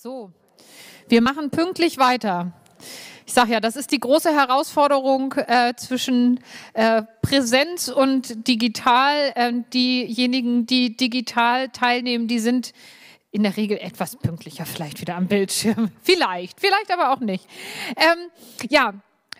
So, wir machen pünktlich weiter. Ich sage ja, das ist die große Herausforderung äh, zwischen äh, Präsenz und digital. Äh, diejenigen, die digital teilnehmen, die sind in der Regel etwas pünktlicher vielleicht wieder am Bildschirm. Vielleicht, vielleicht aber auch nicht. Ähm, ja,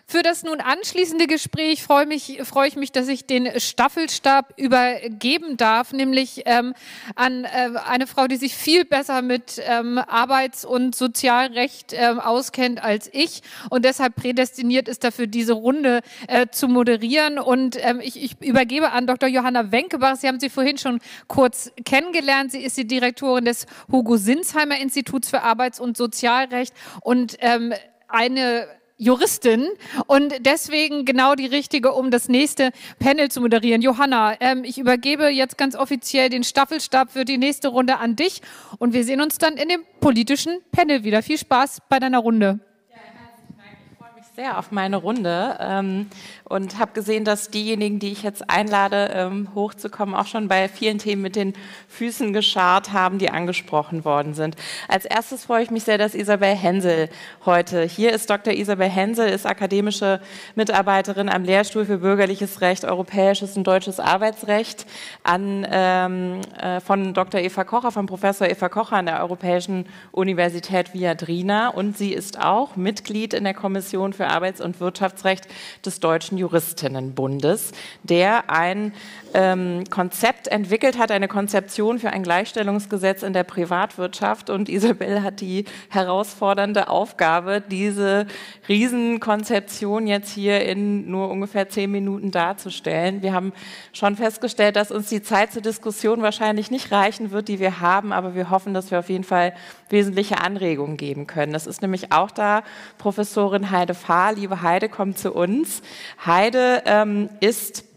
für das nun anschließende Gespräch freue, mich, freue ich mich, dass ich den Staffelstab übergeben darf, nämlich ähm, an äh, eine Frau, die sich viel besser mit ähm, Arbeits- und Sozialrecht ähm, auskennt als ich und deshalb prädestiniert ist dafür, diese Runde äh, zu moderieren. Und ähm, ich, ich übergebe an Dr. Johanna Wenkebach. Sie haben sie vorhin schon kurz kennengelernt. Sie ist die Direktorin des Hugo Sinsheimer Instituts für Arbeits- und Sozialrecht und ähm, eine Juristin und deswegen genau die richtige, um das nächste Panel zu moderieren. Johanna, ähm, ich übergebe jetzt ganz offiziell den Staffelstab für die nächste Runde an dich und wir sehen uns dann in dem politischen Panel wieder. Viel Spaß bei deiner Runde sehr auf meine Runde ähm, und habe gesehen, dass diejenigen, die ich jetzt einlade, ähm, hochzukommen, auch schon bei vielen Themen mit den Füßen geschart haben, die angesprochen worden sind. Als erstes freue ich mich sehr, dass Isabel Hensel heute hier ist. Dr. Isabel Hensel ist akademische Mitarbeiterin am Lehrstuhl für Bürgerliches Recht, Europäisches und Deutsches Arbeitsrecht an, ähm, äh, von Dr. Eva Kocher, von Professor Eva Kocher an der Europäischen Universität Viadrina und sie ist auch Mitglied in der Kommission für Arbeits- und Wirtschaftsrecht des Deutschen Juristinnenbundes, der ein ähm, Konzept entwickelt hat, eine Konzeption für ein Gleichstellungsgesetz in der Privatwirtschaft. Und Isabel hat die herausfordernde Aufgabe, diese Riesenkonzeption jetzt hier in nur ungefähr zehn Minuten darzustellen. Wir haben schon festgestellt, dass uns die Zeit zur Diskussion wahrscheinlich nicht reichen wird, die wir haben, aber wir hoffen, dass wir auf jeden Fall wesentliche Anregungen geben können. Das ist nämlich auch da Professorin Heide Fahr. Liebe Heide, kommt zu uns. Heide ähm, ist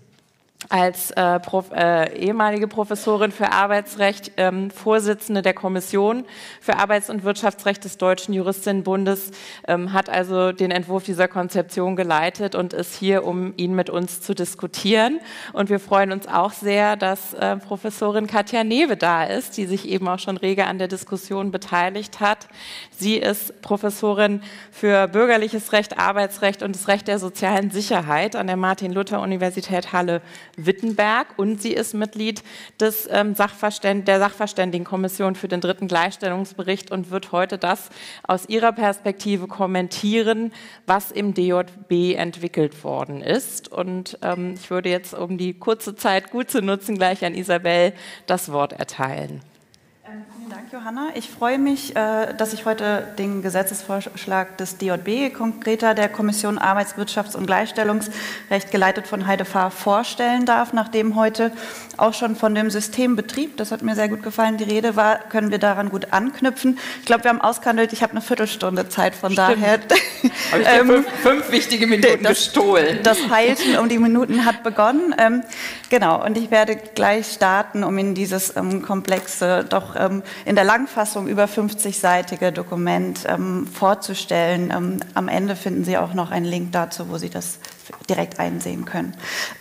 als äh, Prof, äh, ehemalige Professorin für Arbeitsrecht, ähm, Vorsitzende der Kommission für Arbeits- und Wirtschaftsrecht des Deutschen Juristinnenbundes, ähm, hat also den Entwurf dieser Konzeption geleitet und ist hier, um ihn mit uns zu diskutieren. Und wir freuen uns auch sehr, dass äh, Professorin Katja Newe da ist, die sich eben auch schon rege an der Diskussion beteiligt hat. Sie ist Professorin für bürgerliches Recht, Arbeitsrecht und das Recht der sozialen Sicherheit an der Martin-Luther-Universität Halle Wittenberg und sie ist Mitglied des, ähm, Sachverständ der Sachverständigenkommission für den dritten Gleichstellungsbericht und wird heute das aus ihrer Perspektive kommentieren, was im DJB entwickelt worden ist. Und ähm, ich würde jetzt, um die kurze Zeit gut zu nutzen, gleich an Isabel das Wort erteilen. Dank, Johanna. Ich freue mich, äh, dass ich heute den Gesetzesvorschlag des DJB, konkreter der Kommission Arbeits-, Wirtschafts- und Gleichstellungsrecht, geleitet von Heide Fahr, vorstellen darf. Nachdem heute auch schon von dem Systembetrieb, das hat mir sehr gut gefallen, die Rede war, können wir daran gut anknüpfen. Ich glaube, wir haben ausgehandelt, ich habe eine Viertelstunde Zeit, von Stimmt. daher. Habe ich ähm, fünf, fünf, wichtige Minuten das, gestohlen. Das Heilchen um die Minuten hat begonnen. Ähm, genau, und ich werde gleich starten, um in dieses ähm, komplexe, doch ähm, in der Langfassung über 50-seitige Dokument ähm, vorzustellen. Ähm, am Ende finden Sie auch noch einen Link dazu, wo Sie das direkt einsehen können.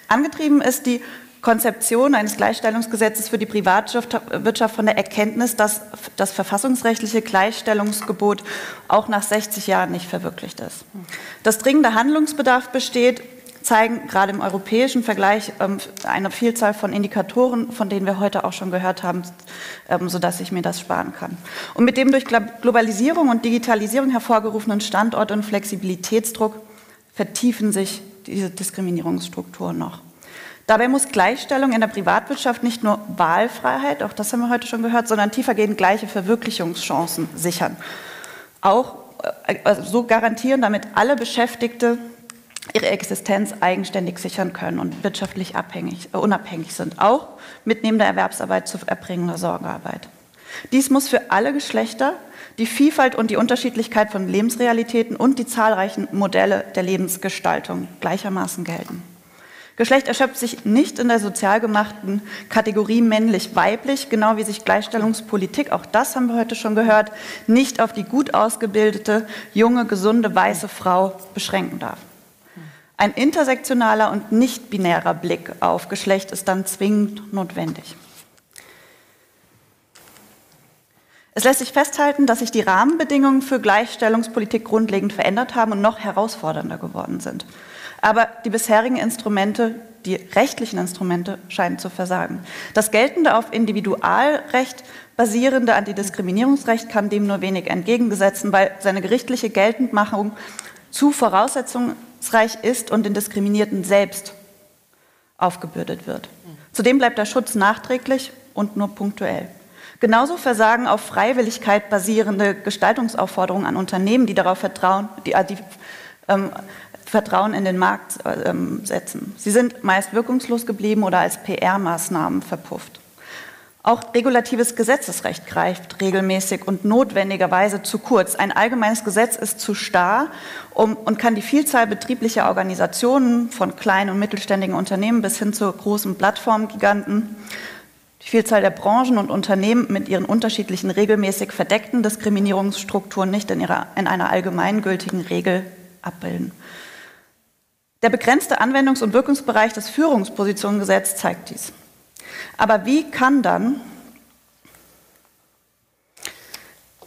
Angetrieben ist die Konzeption eines Gleichstellungsgesetzes für die Privatwirtschaft von der Erkenntnis, dass das verfassungsrechtliche Gleichstellungsgebot auch nach 60 Jahren nicht verwirklicht ist. Dass dringender Handlungsbedarf besteht, zeigen gerade im europäischen Vergleich ähm, eine Vielzahl von Indikatoren, von denen wir heute auch schon gehört haben, ähm, sodass ich mir das sparen kann. Und mit dem durch Globalisierung und Digitalisierung hervorgerufenen Standort- und Flexibilitätsdruck vertiefen sich diese Diskriminierungsstrukturen noch. Dabei muss Gleichstellung in der Privatwirtschaft nicht nur Wahlfreiheit, auch das haben wir heute schon gehört, sondern tiefergehend gleiche Verwirklichungschancen sichern. Auch äh, also so garantieren, damit alle Beschäftigte ihre Existenz eigenständig sichern können und wirtschaftlich abhängig, äh, unabhängig sind, auch mit neben der Erwerbsarbeit zu erbringender Sorgearbeit. Dies muss für alle Geschlechter die Vielfalt und die Unterschiedlichkeit von Lebensrealitäten und die zahlreichen Modelle der Lebensgestaltung gleichermaßen gelten. Geschlecht erschöpft sich nicht in der sozial gemachten Kategorie männlich-weiblich, genau wie sich Gleichstellungspolitik, auch das haben wir heute schon gehört, nicht auf die gut ausgebildete, junge, gesunde, weiße Frau beschränken darf. Ein intersektionaler und nicht binärer Blick auf Geschlecht ist dann zwingend notwendig. Es lässt sich festhalten, dass sich die Rahmenbedingungen für Gleichstellungspolitik grundlegend verändert haben und noch herausfordernder geworden sind. Aber die bisherigen Instrumente, die rechtlichen Instrumente, scheinen zu versagen. Das geltende auf Individualrecht basierende Antidiskriminierungsrecht kann dem nur wenig entgegengesetzen, weil seine gerichtliche Geltendmachung zu voraussetzungsreich ist und den Diskriminierten selbst aufgebürdet wird. Zudem bleibt der Schutz nachträglich und nur punktuell. Genauso versagen auf Freiwilligkeit basierende Gestaltungsaufforderungen an Unternehmen, die darauf vertrauen, die, die ähm, Vertrauen in den Markt ähm, setzen. Sie sind meist wirkungslos geblieben oder als PR-Maßnahmen verpufft. Auch regulatives Gesetzesrecht greift regelmäßig und notwendigerweise zu kurz. Ein allgemeines Gesetz ist zu starr um, und kann die Vielzahl betrieblicher Organisationen von kleinen und mittelständigen Unternehmen bis hin zu großen Plattformgiganten, die Vielzahl der Branchen und Unternehmen mit ihren unterschiedlichen regelmäßig verdeckten Diskriminierungsstrukturen nicht in, ihrer, in einer allgemeingültigen Regel abbilden. Der begrenzte Anwendungs- und Wirkungsbereich des Führungspositionengesetzes zeigt dies. Aber wie kann dann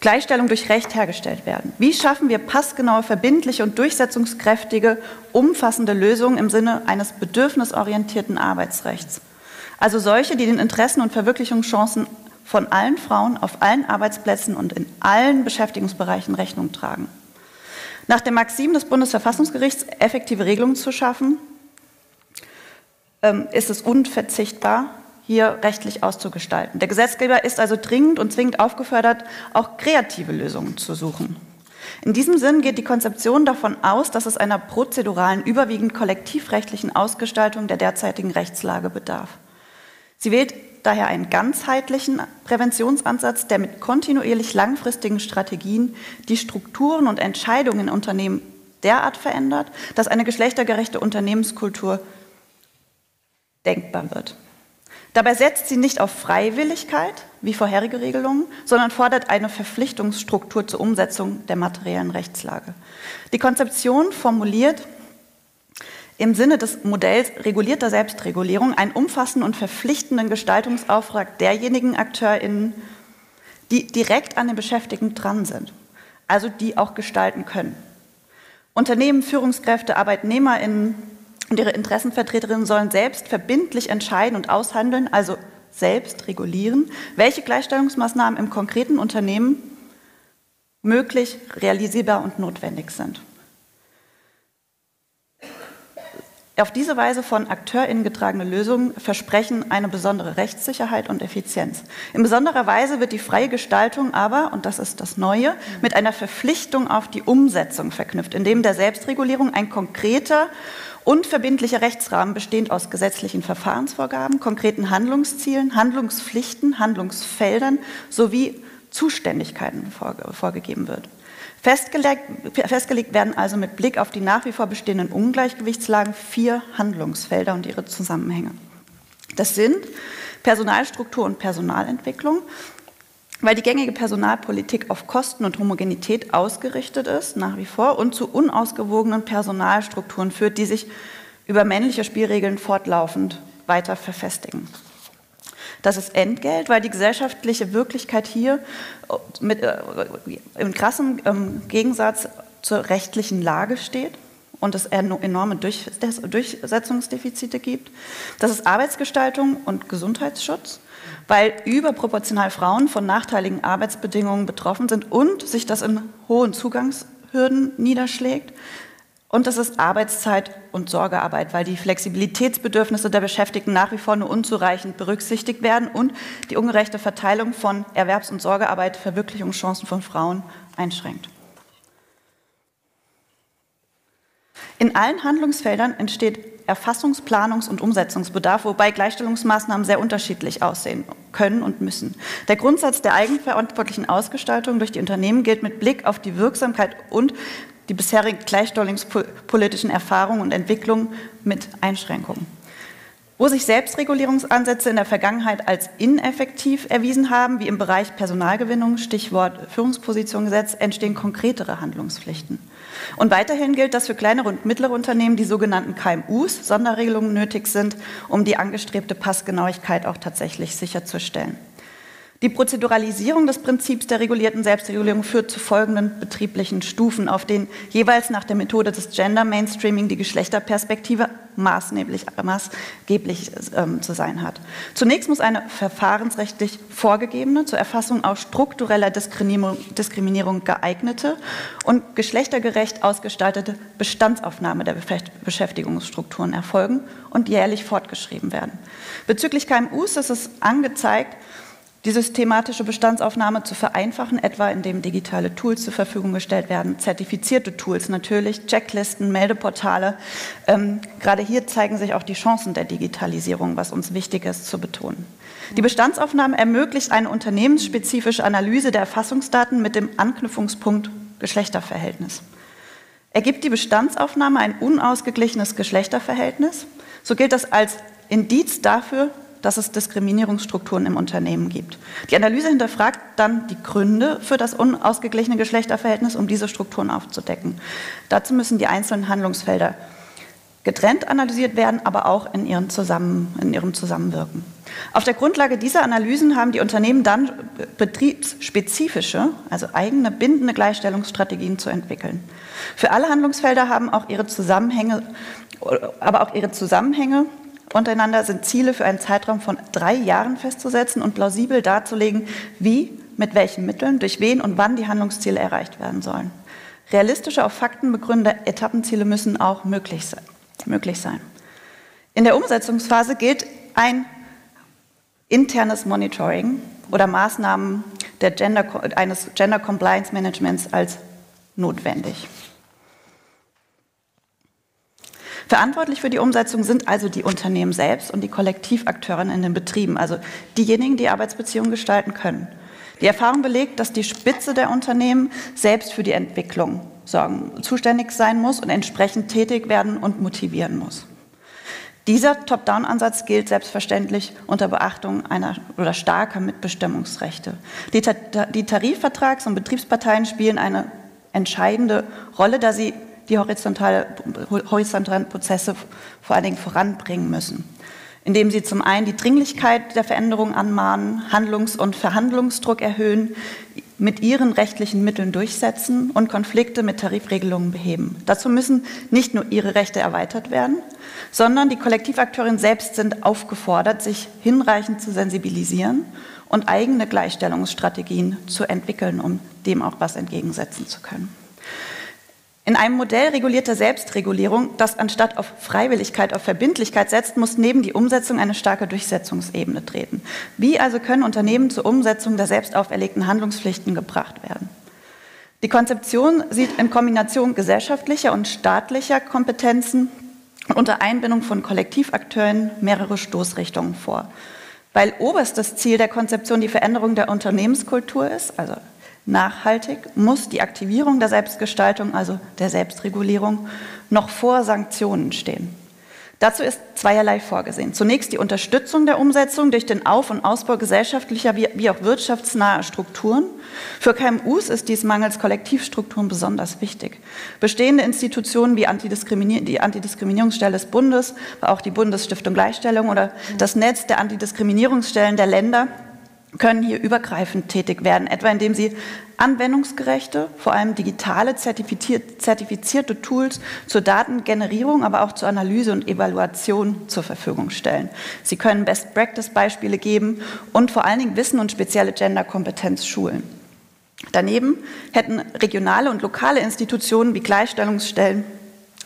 Gleichstellung durch Recht hergestellt werden? Wie schaffen wir passgenaue, verbindliche und durchsetzungskräftige, umfassende Lösungen im Sinne eines bedürfnisorientierten Arbeitsrechts? Also solche, die den Interessen und Verwirklichungschancen von allen Frauen auf allen Arbeitsplätzen und in allen Beschäftigungsbereichen Rechnung tragen. Nach der Maxim des Bundesverfassungsgerichts effektive Regelungen zu schaffen, ähm, ist es unverzichtbar, hier rechtlich auszugestalten. Der Gesetzgeber ist also dringend und zwingend aufgefordert, auch kreative Lösungen zu suchen. In diesem Sinn geht die Konzeption davon aus, dass es einer prozeduralen, überwiegend kollektivrechtlichen Ausgestaltung der derzeitigen Rechtslage bedarf. Sie wählt daher einen ganzheitlichen Präventionsansatz, der mit kontinuierlich langfristigen Strategien die Strukturen und Entscheidungen in Unternehmen derart verändert, dass eine geschlechtergerechte Unternehmenskultur denkbar wird. Dabei setzt sie nicht auf Freiwilligkeit, wie vorherige Regelungen, sondern fordert eine Verpflichtungsstruktur zur Umsetzung der materiellen Rechtslage. Die Konzeption formuliert im Sinne des Modells regulierter Selbstregulierung einen umfassenden und verpflichtenden Gestaltungsauftrag derjenigen AkteurInnen, die direkt an den Beschäftigten dran sind, also die auch gestalten können. Unternehmen, Führungskräfte, ArbeitnehmerInnen, und ihre Interessenvertreterinnen sollen selbst verbindlich entscheiden und aushandeln, also selbst regulieren, welche Gleichstellungsmaßnahmen im konkreten Unternehmen möglich, realisierbar und notwendig sind. Auf diese Weise von AkteurInnen getragene Lösungen versprechen eine besondere Rechtssicherheit und Effizienz. In besonderer Weise wird die freie Gestaltung aber, und das ist das Neue, mit einer Verpflichtung auf die Umsetzung verknüpft, indem der Selbstregulierung ein konkreter und verbindlicher Rechtsrahmen bestehend aus gesetzlichen Verfahrensvorgaben, konkreten Handlungszielen, Handlungspflichten, Handlungsfeldern sowie Zuständigkeiten vorgegeben wird. Festgelegt, festgelegt, werden also mit Blick auf die nach wie vor bestehenden Ungleichgewichtslagen vier Handlungsfelder und ihre Zusammenhänge. Das sind Personalstruktur und Personalentwicklung, weil die gängige Personalpolitik auf Kosten und Homogenität ausgerichtet ist, nach wie vor, und zu unausgewogenen Personalstrukturen führt, die sich über männliche Spielregeln fortlaufend weiter verfestigen. Das ist Entgelt, weil die gesellschaftliche Wirklichkeit hier mit, äh, im krassen ähm, Gegensatz zur rechtlichen Lage steht und es enorme Durchsetzungsdefizite gibt. Das ist Arbeitsgestaltung und Gesundheitsschutz weil überproportional Frauen von nachteiligen Arbeitsbedingungen betroffen sind und sich das in hohen Zugangshürden niederschlägt. Und das ist Arbeitszeit und Sorgearbeit, weil die Flexibilitätsbedürfnisse der Beschäftigten nach wie vor nur unzureichend berücksichtigt werden und die ungerechte Verteilung von Erwerbs- und Sorgearbeit Verwirklichungschancen von Frauen einschränkt. In allen Handlungsfeldern entsteht Erfassungs-, Planungs- und Umsetzungsbedarf, wobei Gleichstellungsmaßnahmen sehr unterschiedlich aussehen können und müssen. Der Grundsatz der eigenverantwortlichen Ausgestaltung durch die Unternehmen gilt mit Blick auf die Wirksamkeit und die bisherigen gleichstellungspolitischen Erfahrungen und Entwicklungen mit Einschränkungen. Wo sich Selbstregulierungsansätze in der Vergangenheit als ineffektiv erwiesen haben, wie im Bereich Personalgewinnung, Stichwort Führungspositionengesetz, entstehen konkretere Handlungspflichten. Und weiterhin gilt, dass für kleinere und mittlere Unternehmen die sogenannten KMUs Sonderregelungen nötig sind, um die angestrebte Passgenauigkeit auch tatsächlich sicherzustellen. Die Prozeduralisierung des Prinzips der regulierten Selbstregulierung führt zu folgenden betrieblichen Stufen, auf denen jeweils nach der Methode des Gender Mainstreaming die Geschlechterperspektive maßgeblich, maßgeblich ähm, zu sein hat. Zunächst muss eine verfahrensrechtlich vorgegebene, zur Erfassung auch struktureller Diskriminierung, Diskriminierung geeignete und geschlechtergerecht ausgestaltete Bestandsaufnahme der Beschäftigungsstrukturen erfolgen und jährlich fortgeschrieben werden. Bezüglich KMUs ist es angezeigt, die systematische Bestandsaufnahme zu vereinfachen, etwa indem digitale Tools zur Verfügung gestellt werden, zertifizierte Tools natürlich, Checklisten, Meldeportale. Ähm, gerade hier zeigen sich auch die Chancen der Digitalisierung, was uns wichtig ist zu betonen. Die Bestandsaufnahme ermöglicht eine unternehmensspezifische Analyse der Erfassungsdaten mit dem Anknüpfungspunkt Geschlechterverhältnis. Ergibt die Bestandsaufnahme ein unausgeglichenes Geschlechterverhältnis, so gilt das als Indiz dafür, dass es Diskriminierungsstrukturen im Unternehmen gibt. Die Analyse hinterfragt dann die Gründe für das unausgeglichene Geschlechterverhältnis, um diese Strukturen aufzudecken. Dazu müssen die einzelnen Handlungsfelder getrennt analysiert werden, aber auch in, ihren Zusammen, in ihrem Zusammenwirken. Auf der Grundlage dieser Analysen haben die Unternehmen dann betriebsspezifische, also eigene bindende Gleichstellungsstrategien zu entwickeln. Für alle Handlungsfelder haben auch ihre Zusammenhänge, aber auch ihre Zusammenhänge untereinander sind Ziele für einen Zeitraum von drei Jahren festzusetzen und plausibel darzulegen, wie, mit welchen Mitteln, durch wen und wann die Handlungsziele erreicht werden sollen. Realistische, auf Fakten begründete Etappenziele müssen auch möglich sein. Möglich sein. In der Umsetzungsphase gilt ein internes Monitoring oder Maßnahmen Gender, eines Gender Compliance Managements als notwendig. Verantwortlich für die Umsetzung sind also die Unternehmen selbst und die Kollektivakteure in den Betrieben, also diejenigen, die Arbeitsbeziehungen gestalten können. Die Erfahrung belegt, dass die Spitze der Unternehmen selbst für die Entwicklung sorgen, zuständig sein muss und entsprechend tätig werden und motivieren muss. Dieser Top-Down-Ansatz gilt selbstverständlich unter Beachtung einer oder starker Mitbestimmungsrechte. Die, die Tarifvertrags- und Betriebsparteien spielen eine entscheidende Rolle, da sie die horizontale, horizontalen Prozesse vor allen Dingen voranbringen müssen, indem sie zum einen die Dringlichkeit der Veränderung anmahnen, Handlungs- und Verhandlungsdruck erhöhen, mit ihren rechtlichen Mitteln durchsetzen und Konflikte mit Tarifregelungen beheben. Dazu müssen nicht nur ihre Rechte erweitert werden, sondern die Kollektivakteurinnen selbst sind aufgefordert, sich hinreichend zu sensibilisieren und eigene Gleichstellungsstrategien zu entwickeln, um dem auch was entgegensetzen zu können. In einem Modell regulierter Selbstregulierung, das anstatt auf Freiwilligkeit auf Verbindlichkeit setzt, muss neben die Umsetzung eine starke Durchsetzungsebene treten. Wie also können Unternehmen zur Umsetzung der selbst auferlegten Handlungspflichten gebracht werden? Die Konzeption sieht in Kombination gesellschaftlicher und staatlicher Kompetenzen unter Einbindung von Kollektivakteuren mehrere Stoßrichtungen vor. Weil oberstes Ziel der Konzeption die Veränderung der Unternehmenskultur ist, also Nachhaltig muss die Aktivierung der Selbstgestaltung, also der Selbstregulierung, noch vor Sanktionen stehen. Dazu ist zweierlei vorgesehen. Zunächst die Unterstützung der Umsetzung durch den Auf- und Ausbau gesellschaftlicher wie auch wirtschaftsnaher Strukturen. Für KMUs ist dies mangels Kollektivstrukturen besonders wichtig. Bestehende Institutionen wie Antidiskriminier die Antidiskriminierungsstelle des Bundes, auch die Bundesstiftung Gleichstellung oder das Netz der Antidiskriminierungsstellen der Länder können hier übergreifend tätig werden, etwa indem sie anwendungsgerechte, vor allem digitale zertifizierte Tools zur Datengenerierung, aber auch zur Analyse und Evaluation zur Verfügung stellen. Sie können Best-Practice-Beispiele geben und vor allen Dingen Wissen und spezielle Gender-Kompetenz schulen. Daneben hätten regionale und lokale Institutionen wie Gleichstellungsstellen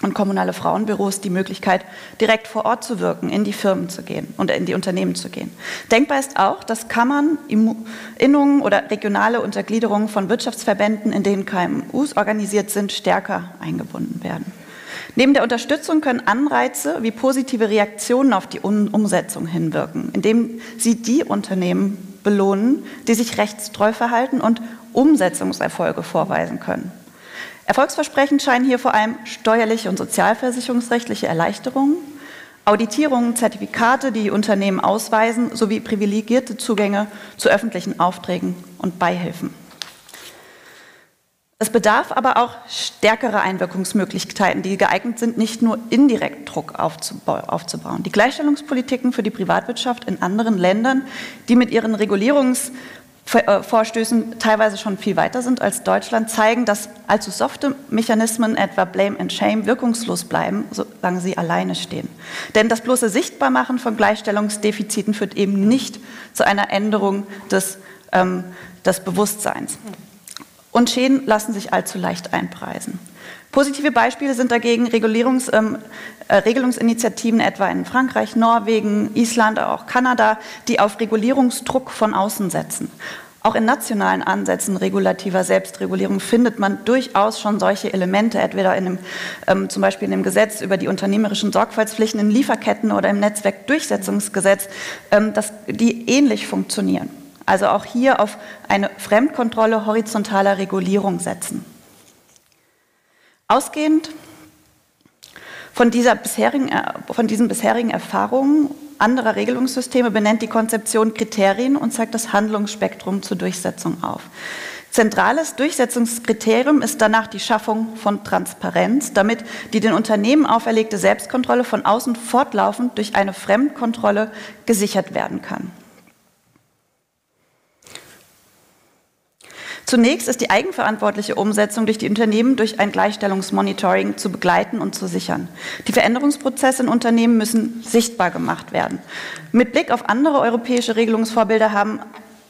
und kommunale Frauenbüros die Möglichkeit, direkt vor Ort zu wirken, in die Firmen zu gehen und in die Unternehmen zu gehen. Denkbar ist auch, dass Kammern, Innungen oder regionale Untergliederungen von Wirtschaftsverbänden, in denen KMUs organisiert sind, stärker eingebunden werden. Neben der Unterstützung können Anreize wie positive Reaktionen auf die Umsetzung hinwirken, indem sie die Unternehmen belohnen, die sich rechtstreu verhalten und Umsetzungserfolge vorweisen können. Erfolgsversprechend scheinen hier vor allem steuerliche und sozialversicherungsrechtliche Erleichterungen, Auditierungen, Zertifikate, die Unternehmen ausweisen, sowie privilegierte Zugänge zu öffentlichen Aufträgen und Beihilfen. Es bedarf aber auch stärkerer Einwirkungsmöglichkeiten, die geeignet sind, nicht nur indirekt Druck aufzubauen. Die Gleichstellungspolitiken für die Privatwirtschaft in anderen Ländern, die mit ihren Regulierungs- Vorstößen teilweise schon viel weiter sind als Deutschland, zeigen, dass allzu softe Mechanismen, etwa Blame and Shame, wirkungslos bleiben, solange sie alleine stehen. Denn das bloße Sichtbarmachen von Gleichstellungsdefiziten führt eben nicht zu einer Änderung des, ähm, des Bewusstseins. Und Schäden lassen sich allzu leicht einpreisen. Positive Beispiele sind dagegen Regulierungs, ähm, äh, Regelungsinitiativen etwa in Frankreich, Norwegen, Island, auch Kanada, die auf Regulierungsdruck von außen setzen. Auch in nationalen Ansätzen regulativer Selbstregulierung findet man durchaus schon solche Elemente, entweder in dem, ähm, zum Beispiel in dem Gesetz über die unternehmerischen Sorgfaltspflichten in Lieferketten oder im Netzwerkdurchsetzungsgesetz, ähm, das, die ähnlich funktionieren. Also auch hier auf eine Fremdkontrolle horizontaler Regulierung setzen. Ausgehend von, dieser bisherigen, äh, von diesen bisherigen Erfahrungen anderer Regelungssysteme benennt die Konzeption Kriterien und zeigt das Handlungsspektrum zur Durchsetzung auf. Zentrales Durchsetzungskriterium ist danach die Schaffung von Transparenz, damit die den Unternehmen auferlegte Selbstkontrolle von außen fortlaufend durch eine Fremdkontrolle gesichert werden kann. Zunächst ist die eigenverantwortliche Umsetzung durch die Unternehmen durch ein Gleichstellungsmonitoring zu begleiten und zu sichern. Die Veränderungsprozesse in Unternehmen müssen sichtbar gemacht werden. Mit Blick auf andere europäische Regelungsvorbilder haben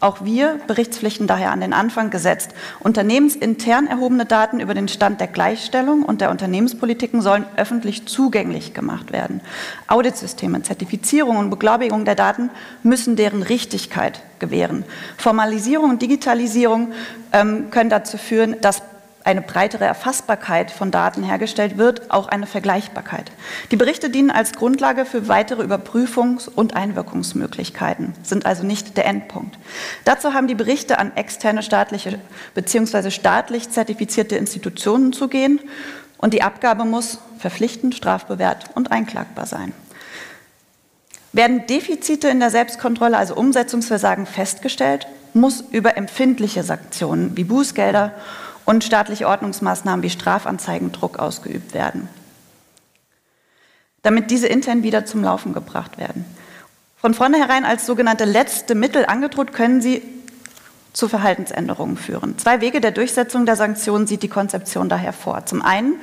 auch wir Berichtspflichten daher an den Anfang gesetzt. Unternehmensintern erhobene Daten über den Stand der Gleichstellung und der Unternehmenspolitiken sollen öffentlich zugänglich gemacht werden. Auditsysteme, Zertifizierung und Beglaubigung der Daten müssen deren Richtigkeit gewähren. Formalisierung und Digitalisierung ähm, können dazu führen, dass eine breitere Erfassbarkeit von Daten hergestellt wird, auch eine Vergleichbarkeit. Die Berichte dienen als Grundlage für weitere Überprüfungs- und Einwirkungsmöglichkeiten, sind also nicht der Endpunkt. Dazu haben die Berichte an externe staatliche bzw. staatlich zertifizierte Institutionen zu gehen und die Abgabe muss verpflichtend, strafbewehrt und einklagbar sein. Werden Defizite in der Selbstkontrolle, also Umsetzungsversagen, festgestellt, muss über empfindliche Sanktionen wie Bußgelder und staatliche Ordnungsmaßnahmen wie Strafanzeigendruck ausgeübt werden, damit diese intern wieder zum Laufen gebracht werden. Von vornherein als sogenannte letzte Mittel angedroht können sie zu Verhaltensänderungen führen. Zwei Wege der Durchsetzung der Sanktionen sieht die Konzeption daher vor. Zum einen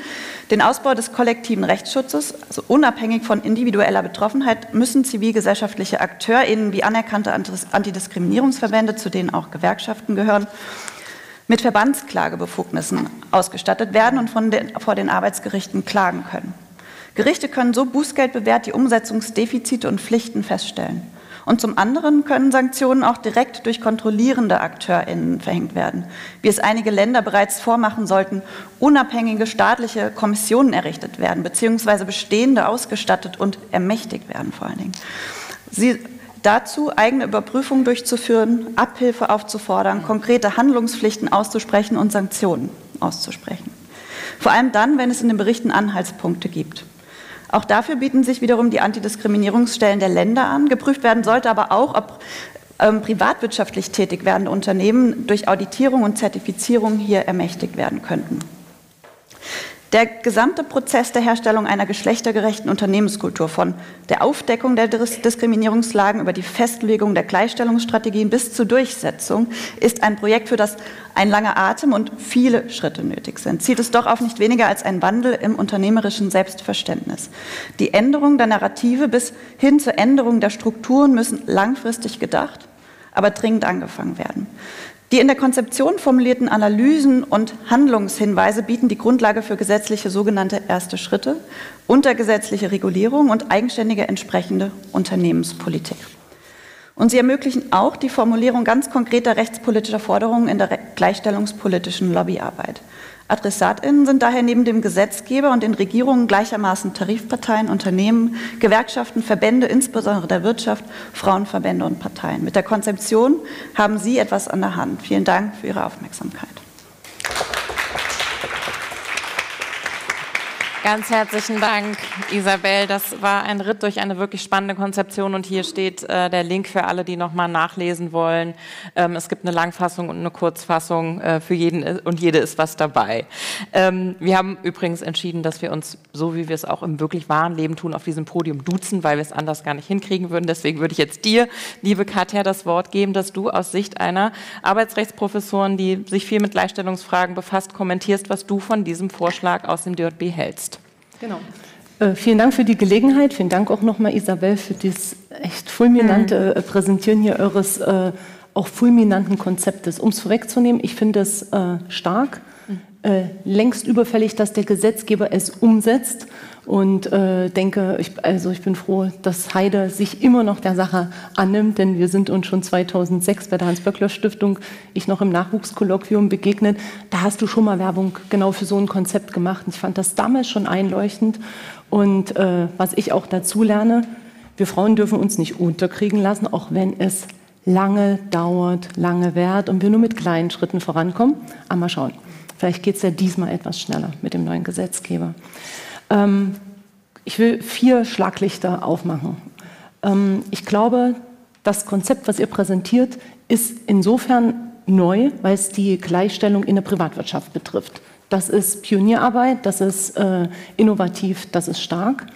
den Ausbau des kollektiven Rechtsschutzes, also unabhängig von individueller Betroffenheit, müssen zivilgesellschaftliche AkteurInnen wie anerkannte Antidiskriminierungsverbände, zu denen auch Gewerkschaften gehören, mit Verbandsklagebefugnissen ausgestattet werden und den, vor den Arbeitsgerichten klagen können. Gerichte können so bußgeldbewehrt die Umsetzungsdefizite und Pflichten feststellen. Und zum anderen können Sanktionen auch direkt durch kontrollierende AkteurInnen verhängt werden, wie es einige Länder bereits vormachen sollten, unabhängige staatliche Kommissionen errichtet werden, beziehungsweise bestehende ausgestattet und ermächtigt werden vor allen Dingen. Sie dazu, eigene Überprüfungen durchzuführen, Abhilfe aufzufordern, konkrete Handlungspflichten auszusprechen und Sanktionen auszusprechen. Vor allem dann, wenn es in den Berichten Anhaltspunkte gibt. Auch dafür bieten sich wiederum die Antidiskriminierungsstellen der Länder an. Geprüft werden sollte aber auch, ob ähm, privatwirtschaftlich tätig werdende Unternehmen durch Auditierung und Zertifizierung hier ermächtigt werden könnten. Der gesamte Prozess der Herstellung einer geschlechtergerechten Unternehmenskultur von der Aufdeckung der Diskriminierungslagen über die Festlegung der Gleichstellungsstrategien bis zur Durchsetzung ist ein Projekt, für das ein langer Atem und viele Schritte nötig sind. Zieht es doch auf nicht weniger als ein Wandel im unternehmerischen Selbstverständnis. Die Änderung der Narrative bis hin zur Änderung der Strukturen müssen langfristig gedacht, aber dringend angefangen werden. Die in der Konzeption formulierten Analysen und Handlungshinweise bieten die Grundlage für gesetzliche sogenannte erste Schritte, untergesetzliche Regulierung und eigenständige entsprechende Unternehmenspolitik. Und sie ermöglichen auch die Formulierung ganz konkreter rechtspolitischer Forderungen in der gleichstellungspolitischen Lobbyarbeit. AdressatInnen sind daher neben dem Gesetzgeber und den Regierungen gleichermaßen Tarifparteien, Unternehmen, Gewerkschaften, Verbände, insbesondere der Wirtschaft, Frauenverbände und Parteien. Mit der Konzeption haben Sie etwas an der Hand. Vielen Dank für Ihre Aufmerksamkeit. Ganz herzlichen Dank, Isabel. Das war ein Ritt durch eine wirklich spannende Konzeption und hier steht äh, der Link für alle, die nochmal nachlesen wollen. Ähm, es gibt eine Langfassung und eine Kurzfassung. Äh, für jeden und jede ist was dabei. Ähm, wir haben übrigens entschieden, dass wir uns, so wie wir es auch im wirklich wahren Leben tun, auf diesem Podium duzen, weil wir es anders gar nicht hinkriegen würden. Deswegen würde ich jetzt dir, liebe Katja, das Wort geben, dass du aus Sicht einer Arbeitsrechtsprofessorin, die sich viel mit Gleichstellungsfragen befasst, kommentierst, was du von diesem Vorschlag aus dem DJB hältst. Genau. Äh, vielen Dank für die Gelegenheit. Vielen Dank auch nochmal, Isabel, für das echt fulminante mhm. äh, Präsentieren hier eures äh, auch fulminanten Konzeptes. Um es vorwegzunehmen, ich finde es äh, stark, mhm. Äh, längst überfällig, dass der Gesetzgeber es umsetzt und äh, denke, ich, also ich bin froh, dass Heide sich immer noch der Sache annimmt, denn wir sind uns schon 2006 bei der Hans-Böckler-Stiftung, ich noch im Nachwuchskolloquium begegnet. Da hast du schon mal Werbung genau für so ein Konzept gemacht. Und ich fand das damals schon einleuchtend. Und äh, was ich auch dazu lerne, wir Frauen dürfen uns nicht unterkriegen lassen, auch wenn es lange dauert, lange währt und wir nur mit kleinen Schritten vorankommen. Aber mal schauen. Vielleicht geht es ja diesmal etwas schneller mit dem neuen Gesetzgeber. Ähm, ich will vier Schlaglichter aufmachen. Ähm, ich glaube, das Konzept, was ihr präsentiert, ist insofern neu, weil es die Gleichstellung in der Privatwirtschaft betrifft. Das ist Pionierarbeit, das ist äh, innovativ, das ist stark.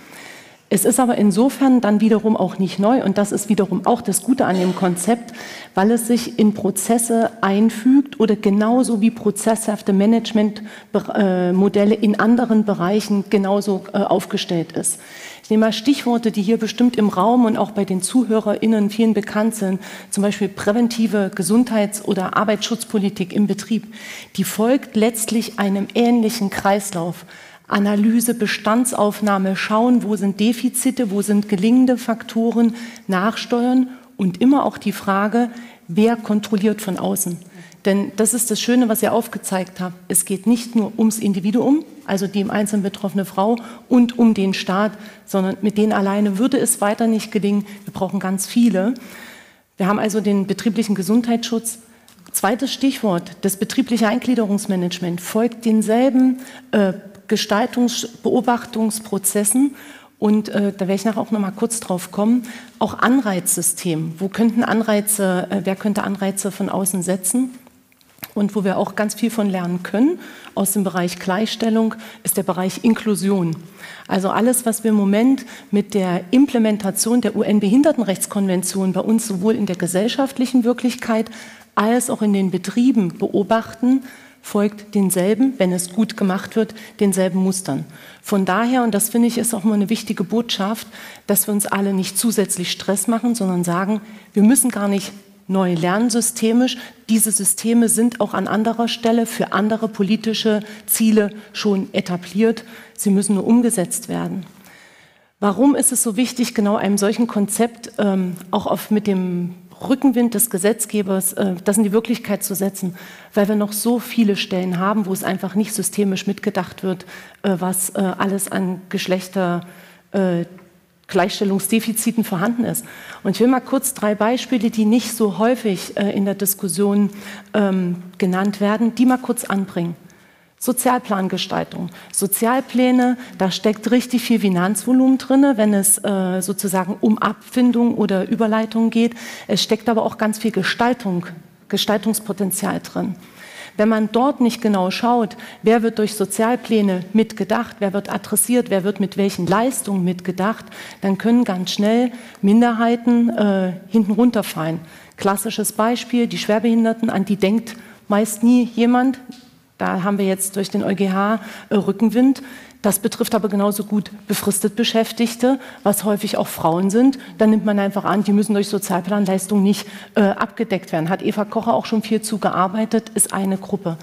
Es ist aber insofern dann wiederum auch nicht neu und das ist wiederum auch das Gute an dem Konzept, weil es sich in Prozesse einfügt oder genauso wie prozesshafte Managementmodelle in anderen Bereichen genauso äh, aufgestellt ist. Ich nehme mal Stichworte, die hier bestimmt im Raum und auch bei den ZuhörerInnen vielen bekannt sind, zum Beispiel präventive Gesundheits- oder Arbeitsschutzpolitik im Betrieb. Die folgt letztlich einem ähnlichen Kreislauf. Analyse, Bestandsaufnahme, schauen, wo sind Defizite, wo sind gelingende Faktoren, nachsteuern und immer auch die Frage, wer kontrolliert von außen. Denn das ist das Schöne, was ihr aufgezeigt habt. Es geht nicht nur ums Individuum, also die im Einzelnen betroffene Frau und um den Staat, sondern mit denen alleine würde es weiter nicht gelingen. Wir brauchen ganz viele. Wir haben also den betrieblichen Gesundheitsschutz. Zweites Stichwort, das betriebliche Eingliederungsmanagement folgt denselben äh, Gestaltungsbeobachtungsprozessen und äh, da werde ich nachher auch noch mal kurz drauf kommen, auch Anreizsystem. Wo könnten Anreize, äh, wer könnte Anreize von außen setzen? Und wo wir auch ganz viel von lernen können aus dem Bereich Gleichstellung, ist der Bereich Inklusion. Also alles, was wir im Moment mit der Implementation der UN-Behindertenrechtskonvention bei uns sowohl in der gesellschaftlichen Wirklichkeit als auch in den Betrieben beobachten, folgt denselben, wenn es gut gemacht wird, denselben Mustern. Von daher, und das finde ich ist auch mal eine wichtige Botschaft, dass wir uns alle nicht zusätzlich Stress machen, sondern sagen, wir müssen gar nicht neu lernen systemisch. Diese Systeme sind auch an anderer Stelle für andere politische Ziele schon etabliert. Sie müssen nur umgesetzt werden. Warum ist es so wichtig, genau einem solchen Konzept ähm, auch auf, mit dem Rückenwind des Gesetzgebers, äh, das in die Wirklichkeit zu setzen, weil wir noch so viele Stellen haben, wo es einfach nicht systemisch mitgedacht wird, äh, was äh, alles an Geschlechter Gleichstellungsdefiziten vorhanden ist. Und ich will mal kurz drei Beispiele, die nicht so häufig in der Diskussion ähm, genannt werden, die mal kurz anbringen. Sozialplangestaltung. Sozialpläne, da steckt richtig viel Finanzvolumen drin, wenn es äh, sozusagen um Abfindung oder Überleitung geht. Es steckt aber auch ganz viel Gestaltung, Gestaltungspotenzial drin. Wenn man dort nicht genau schaut, wer wird durch Sozialpläne mitgedacht, wer wird adressiert, wer wird mit welchen Leistungen mitgedacht, dann können ganz schnell Minderheiten äh, hinten runterfallen. Klassisches Beispiel, die Schwerbehinderten, an die denkt meist nie jemand. Da haben wir jetzt durch den EuGH äh, Rückenwind. Das betrifft aber genauso gut befristet Beschäftigte, was häufig auch Frauen sind. Da nimmt man einfach an, die müssen durch Sozialplanleistungen nicht äh, abgedeckt werden. Hat Eva Kocher auch schon viel zugearbeitet, ist eine Gruppe.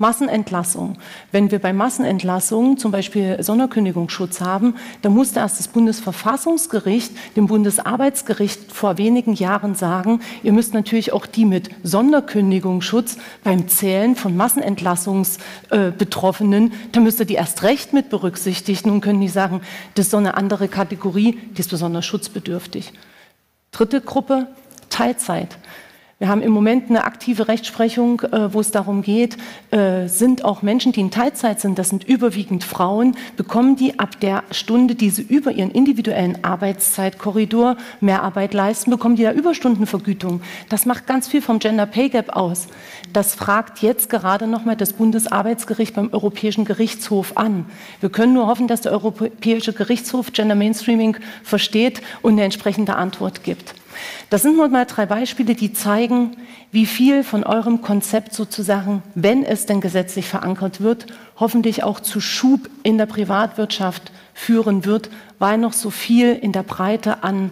Massenentlassung. Wenn wir bei Massenentlassungen zum Beispiel Sonderkündigungsschutz haben, dann musste erst das Bundesverfassungsgericht dem Bundesarbeitsgericht vor wenigen Jahren sagen, ihr müsst natürlich auch die mit Sonderkündigungsschutz beim Zählen von Massenentlassungsbetroffenen, äh, da müsst ihr die erst recht mit berücksichtigen und können nicht sagen, das ist so eine andere Kategorie, die ist besonders schutzbedürftig. Dritte Gruppe, Teilzeit. Wir haben im Moment eine aktive Rechtsprechung, äh, wo es darum geht, äh, sind auch Menschen, die in Teilzeit sind, das sind überwiegend Frauen, bekommen die ab der Stunde, die sie über ihren individuellen Arbeitszeitkorridor mehr Arbeit leisten, bekommen die da Überstundenvergütung. Das macht ganz viel vom Gender Pay Gap aus. Das fragt jetzt gerade nochmal das Bundesarbeitsgericht beim Europäischen Gerichtshof an. Wir können nur hoffen, dass der Europäische Gerichtshof Gender Mainstreaming versteht und eine entsprechende Antwort gibt. Das sind nur mal drei Beispiele, die zeigen, wie viel von eurem Konzept sozusagen, wenn es denn gesetzlich verankert wird, hoffentlich auch zu Schub in der Privatwirtschaft führen wird, weil noch so viel in der Breite an,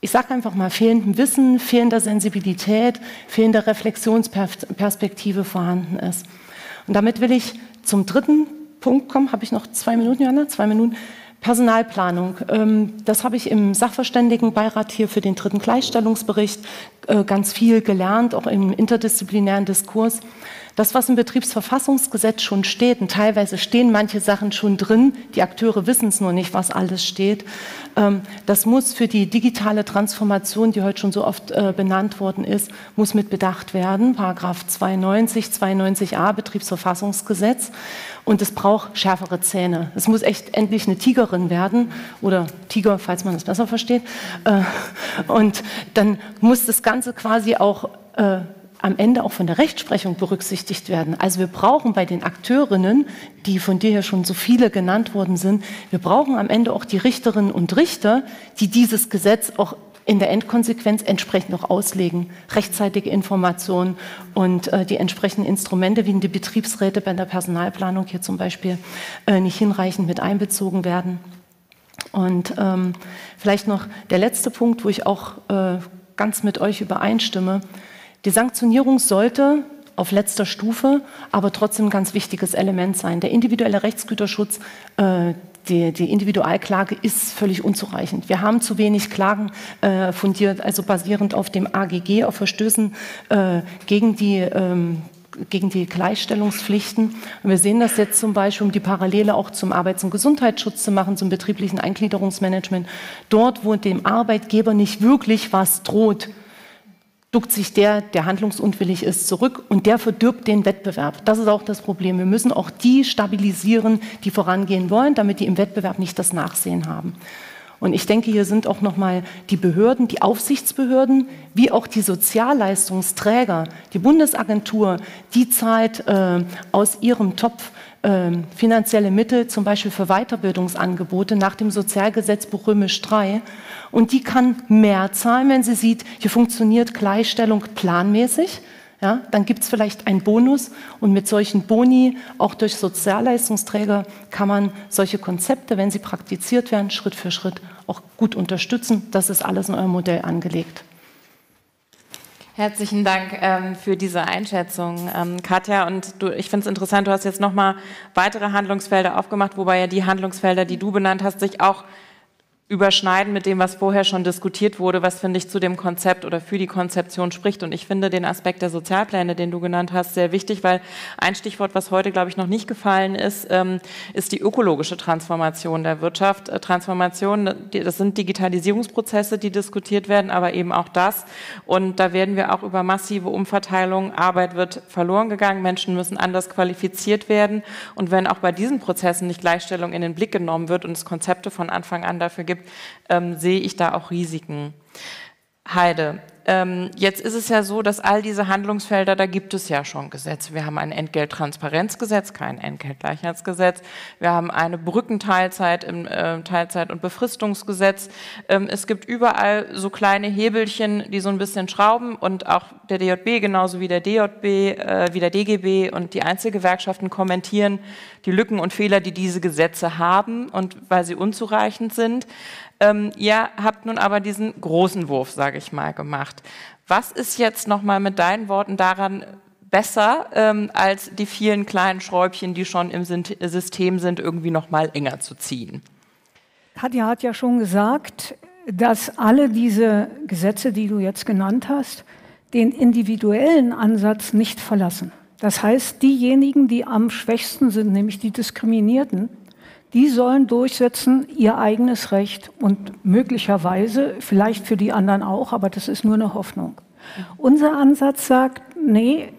ich sage einfach mal, fehlendem Wissen, fehlender Sensibilität, fehlender Reflexionsperspektive vorhanden ist. Und damit will ich zum dritten Punkt kommen. Habe ich noch zwei Minuten, Johanna? Zwei Minuten. Personalplanung. Ähm, das habe ich im Sachverständigenbeirat hier für den dritten Gleichstellungsbericht äh, ganz viel gelernt, auch im interdisziplinären Diskurs. Das, was im Betriebsverfassungsgesetz schon steht, und teilweise stehen manche Sachen schon drin, die Akteure wissen es nur nicht, was alles steht, ähm, das muss für die digitale Transformation, die heute schon so oft äh, benannt worden ist, muss mit bedacht werden. Paragraph 92, 92a Betriebsverfassungsgesetz. Und es braucht schärfere Zähne. Es muss echt endlich eine Tigerin werden oder Tiger, falls man es besser versteht. Äh, und dann muss das Ganze quasi auch äh, am Ende auch von der Rechtsprechung berücksichtigt werden. Also wir brauchen bei den Akteurinnen, die von dir ja schon so viele genannt worden sind, wir brauchen am Ende auch die Richterinnen und Richter, die dieses Gesetz auch in der Endkonsequenz entsprechend noch auslegen, rechtzeitige Informationen und äh, die entsprechenden Instrumente, wie die Betriebsräte bei der Personalplanung hier zum Beispiel äh, nicht hinreichend mit einbezogen werden. Und ähm, vielleicht noch der letzte Punkt, wo ich auch äh, ganz mit euch übereinstimme. Die Sanktionierung sollte auf letzter Stufe, aber trotzdem ein ganz wichtiges Element sein. Der individuelle Rechtsgüterschutz, äh, die, die, Individualklage ist völlig unzureichend. Wir haben zu wenig Klagen äh, fundiert, also basierend auf dem AGG, auf Verstößen äh, gegen die ähm, gegen die Gleichstellungspflichten. Und wir sehen das jetzt zum Beispiel, um die Parallele auch zum Arbeits- und Gesundheitsschutz zu machen, zum betrieblichen Eingliederungsmanagement. Dort, wo dem Arbeitgeber nicht wirklich was droht, duckt sich der, der handlungsunwillig ist, zurück und der verdirbt den Wettbewerb. Das ist auch das Problem. Wir müssen auch die stabilisieren, die vorangehen wollen, damit die im Wettbewerb nicht das Nachsehen haben. Und ich denke, hier sind auch noch mal die Behörden, die Aufsichtsbehörden, wie auch die Sozialleistungsträger, die Bundesagentur, die zahlt äh, aus ihrem Topf äh, finanzielle Mittel, zum Beispiel für Weiterbildungsangebote nach dem Sozialgesetzbuch Römisch III. Und die kann mehr zahlen, wenn sie sieht, hier funktioniert Gleichstellung planmäßig. Ja, dann gibt es vielleicht einen Bonus und mit solchen Boni, auch durch Sozialleistungsträger, kann man solche Konzepte, wenn sie praktiziert werden, Schritt für Schritt auch gut unterstützen. Das ist alles in eurem Modell angelegt. Herzlichen Dank ähm, für diese Einschätzung, ähm, Katja. Und du, ich finde es interessant, du hast jetzt nochmal weitere Handlungsfelder aufgemacht, wobei ja die Handlungsfelder, die du benannt hast, sich auch überschneiden mit dem, was vorher schon diskutiert wurde, was finde ich zu dem Konzept oder für die Konzeption spricht. Und ich finde den Aspekt der Sozialpläne, den du genannt hast, sehr wichtig, weil ein Stichwort, was heute, glaube ich, noch nicht gefallen ist, ähm, ist die ökologische Transformation der Wirtschaft. Äh, Transformation, das sind Digitalisierungsprozesse, die diskutiert werden, aber eben auch das. Und da werden wir auch über massive Umverteilung, Arbeit wird verloren gegangen, Menschen müssen anders qualifiziert werden. Und wenn auch bei diesen Prozessen nicht Gleichstellung in den Blick genommen wird und es Konzepte von Anfang an dafür gibt, gibt, ähm, sehe ich da auch Risiken. Heide, ähm, jetzt ist es ja so, dass all diese Handlungsfelder, da gibt es ja schon Gesetze. Wir haben ein Entgelttransparenzgesetz, kein Entgeltgleichheitsgesetz. Wir haben eine Brückenteilzeit im äh, Teilzeit- und Befristungsgesetz. Ähm, es gibt überall so kleine Hebelchen, die so ein bisschen schrauben und auch der DJB genauso wie der DJB, äh, wie der DGB und die Einzelgewerkschaften kommentieren die Lücken und Fehler, die diese Gesetze haben und weil sie unzureichend sind. Ähm, ihr habt nun aber diesen großen Wurf, sage ich mal, gemacht. Was ist jetzt nochmal mit deinen Worten daran besser, ähm, als die vielen kleinen Schräubchen, die schon im System sind, irgendwie nochmal enger zu ziehen? Katja hat ja schon gesagt, dass alle diese Gesetze, die du jetzt genannt hast, den individuellen Ansatz nicht verlassen. Das heißt, diejenigen, die am schwächsten sind, nämlich die Diskriminierten, die sollen durchsetzen ihr eigenes Recht und möglicherweise, vielleicht für die anderen auch, aber das ist nur eine Hoffnung. Unser Ansatz sagt, nee,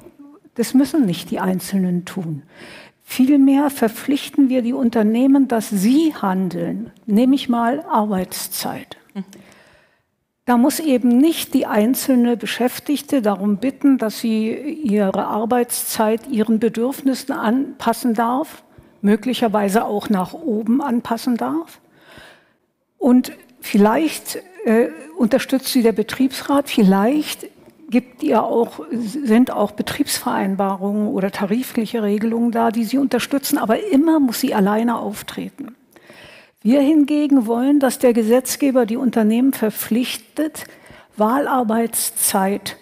das müssen nicht die Einzelnen tun. Vielmehr verpflichten wir die Unternehmen, dass sie handeln, nämlich mal Arbeitszeit. Da muss eben nicht die einzelne Beschäftigte darum bitten, dass sie ihre Arbeitszeit ihren Bedürfnissen anpassen darf, möglicherweise auch nach oben anpassen darf. Und vielleicht äh, unterstützt sie der Betriebsrat, vielleicht gibt ihr auch, sind auch Betriebsvereinbarungen oder tarifliche Regelungen da, die sie unterstützen, aber immer muss sie alleine auftreten. Wir hingegen wollen, dass der Gesetzgeber die Unternehmen verpflichtet, Wahlarbeitszeit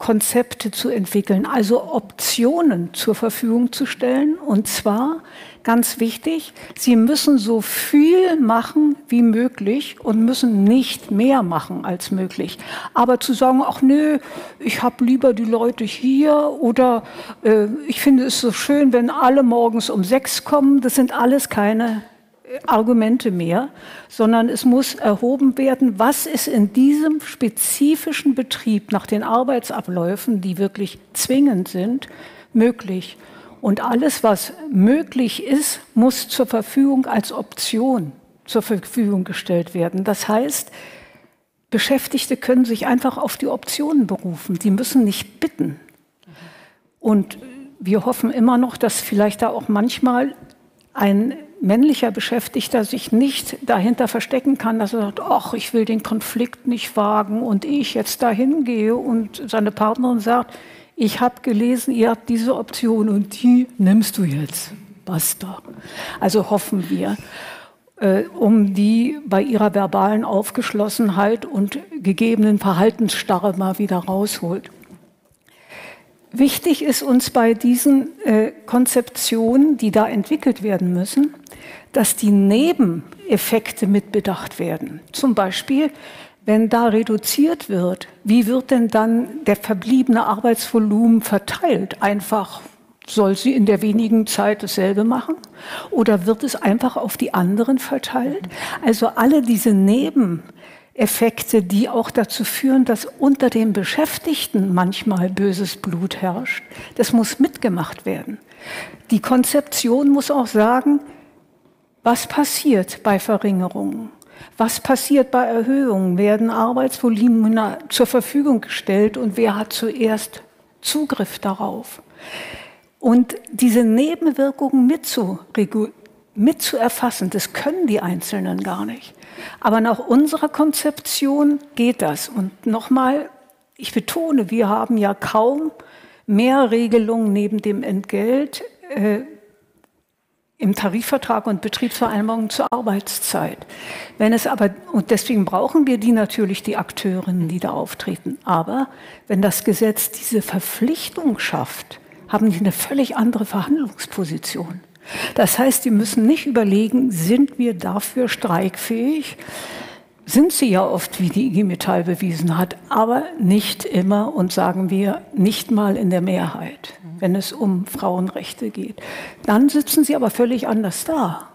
Konzepte zu entwickeln, also Optionen zur Verfügung zu stellen. Und zwar, ganz wichtig, sie müssen so viel machen wie möglich und müssen nicht mehr machen als möglich. Aber zu sagen, ach nö, ich habe lieber die Leute hier oder äh, ich finde es so schön, wenn alle morgens um sechs kommen, das sind alles keine Argumente mehr, sondern es muss erhoben werden, was ist in diesem spezifischen Betrieb nach den Arbeitsabläufen, die wirklich zwingend sind, möglich. Und alles, was möglich ist, muss zur Verfügung als Option zur Verfügung gestellt werden. Das heißt, Beschäftigte können sich einfach auf die Optionen berufen. Die müssen nicht bitten. Und wir hoffen immer noch, dass vielleicht da auch manchmal ein männlicher Beschäftigter sich nicht dahinter verstecken kann, dass er sagt, ach, ich will den Konflikt nicht wagen und ich jetzt dahin gehe und seine Partnerin sagt, ich habe gelesen, ihr habt diese Option und die nimmst du jetzt. Basta. Also hoffen wir, äh, um die bei ihrer verbalen Aufgeschlossenheit und gegebenen Verhaltensstarre mal wieder rausholt. Wichtig ist uns bei diesen äh, Konzeptionen, die da entwickelt werden müssen, dass die Nebeneffekte mitbedacht werden. Zum Beispiel, wenn da reduziert wird, wie wird denn dann der verbliebene Arbeitsvolumen verteilt? Einfach soll sie in der wenigen Zeit dasselbe machen? Oder wird es einfach auf die anderen verteilt? Also alle diese Nebeneffekte, Effekte, die auch dazu führen, dass unter den Beschäftigten manchmal böses Blut herrscht. Das muss mitgemacht werden. Die Konzeption muss auch sagen, was passiert bei Verringerungen? Was passiert bei Erhöhungen? Werden Arbeitsvolumina zur Verfügung gestellt und wer hat zuerst Zugriff darauf? Und diese Nebenwirkungen mitzuerfassen, das können die Einzelnen gar nicht. Aber nach unserer Konzeption geht das. Und nochmal, ich betone, wir haben ja kaum mehr Regelungen neben dem Entgelt äh, im Tarifvertrag und Betriebsvereinbarung zur Arbeitszeit. Wenn es aber, und deswegen brauchen wir die natürlich, die Akteurinnen, die da auftreten. Aber wenn das Gesetz diese Verpflichtung schafft, haben die eine völlig andere Verhandlungsposition. Das heißt, die müssen nicht überlegen, sind wir dafür streikfähig? Sind sie ja oft, wie die IG Metall bewiesen hat, aber nicht immer und sagen wir nicht mal in der Mehrheit, wenn es um Frauenrechte geht. Dann sitzen sie aber völlig anders da,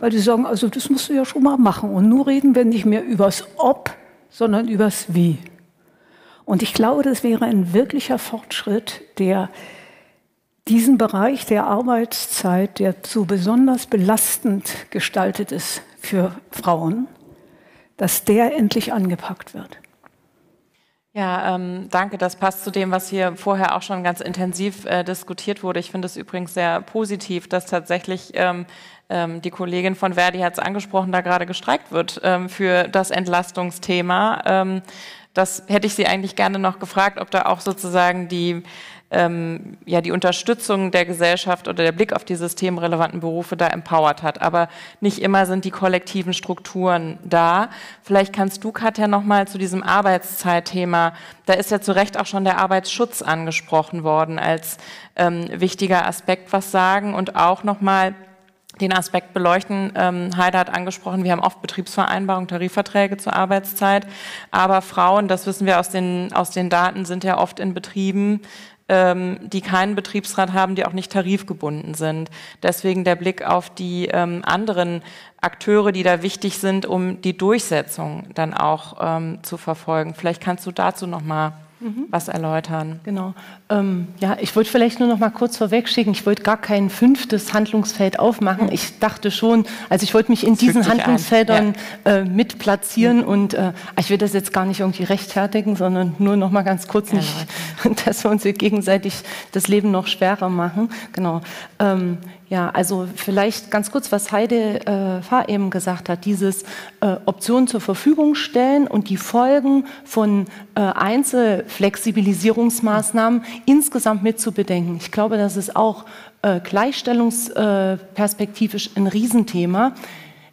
weil sie sagen, also das musst du ja schon mal machen und nur reden wir nicht mehr übers Ob, sondern übers Wie. Und ich glaube, das wäre ein wirklicher Fortschritt, der diesen Bereich der Arbeitszeit, der so besonders belastend gestaltet ist für Frauen, dass der endlich angepackt wird. Ja, ähm, danke. Das passt zu dem, was hier vorher auch schon ganz intensiv äh, diskutiert wurde. Ich finde es übrigens sehr positiv, dass tatsächlich ähm, ähm, die Kollegin von Verdi hat es angesprochen, da gerade gestreikt wird ähm, für das Entlastungsthema. Ähm, das hätte ich Sie eigentlich gerne noch gefragt, ob da auch sozusagen die ähm, ja die Unterstützung der Gesellschaft oder der Blick auf die systemrelevanten Berufe da empowert hat. Aber nicht immer sind die kollektiven Strukturen da. Vielleicht kannst du, Katja, nochmal zu diesem Arbeitszeitthema, da ist ja zu Recht auch schon der Arbeitsschutz angesprochen worden als ähm, wichtiger Aspekt was sagen und auch nochmal den Aspekt beleuchten. Ähm, Heide hat angesprochen, wir haben oft Betriebsvereinbarungen, Tarifverträge zur Arbeitszeit, aber Frauen, das wissen wir aus den, aus den Daten, sind ja oft in Betrieben, die keinen Betriebsrat haben, die auch nicht tarifgebunden sind. Deswegen der Blick auf die ähm, anderen Akteure, die da wichtig sind, um die Durchsetzung dann auch ähm, zu verfolgen. Vielleicht kannst du dazu noch mal mhm. was erläutern. Genau. Ähm, ja, ich wollte vielleicht nur noch mal kurz vorwegschicken, ich wollte gar kein fünftes Handlungsfeld aufmachen. Mhm. Ich dachte schon, also ich wollte mich in das diesen Handlungsfeldern ja. äh, mit platzieren mhm. und äh, ich will das jetzt gar nicht irgendwie rechtfertigen, sondern nur noch mal ganz kurz nicht, dass wir uns gegenseitig das Leben noch schwerer machen. Genau. Ähm, ja, also vielleicht ganz kurz, was Heide äh, Fahr eben gesagt hat, dieses äh, Optionen zur Verfügung stellen und die Folgen von äh, Einzelflexibilisierungsmaßnahmen insgesamt mitzubedenken. Ich glaube, das ist auch äh, gleichstellungsperspektivisch ein Riesenthema.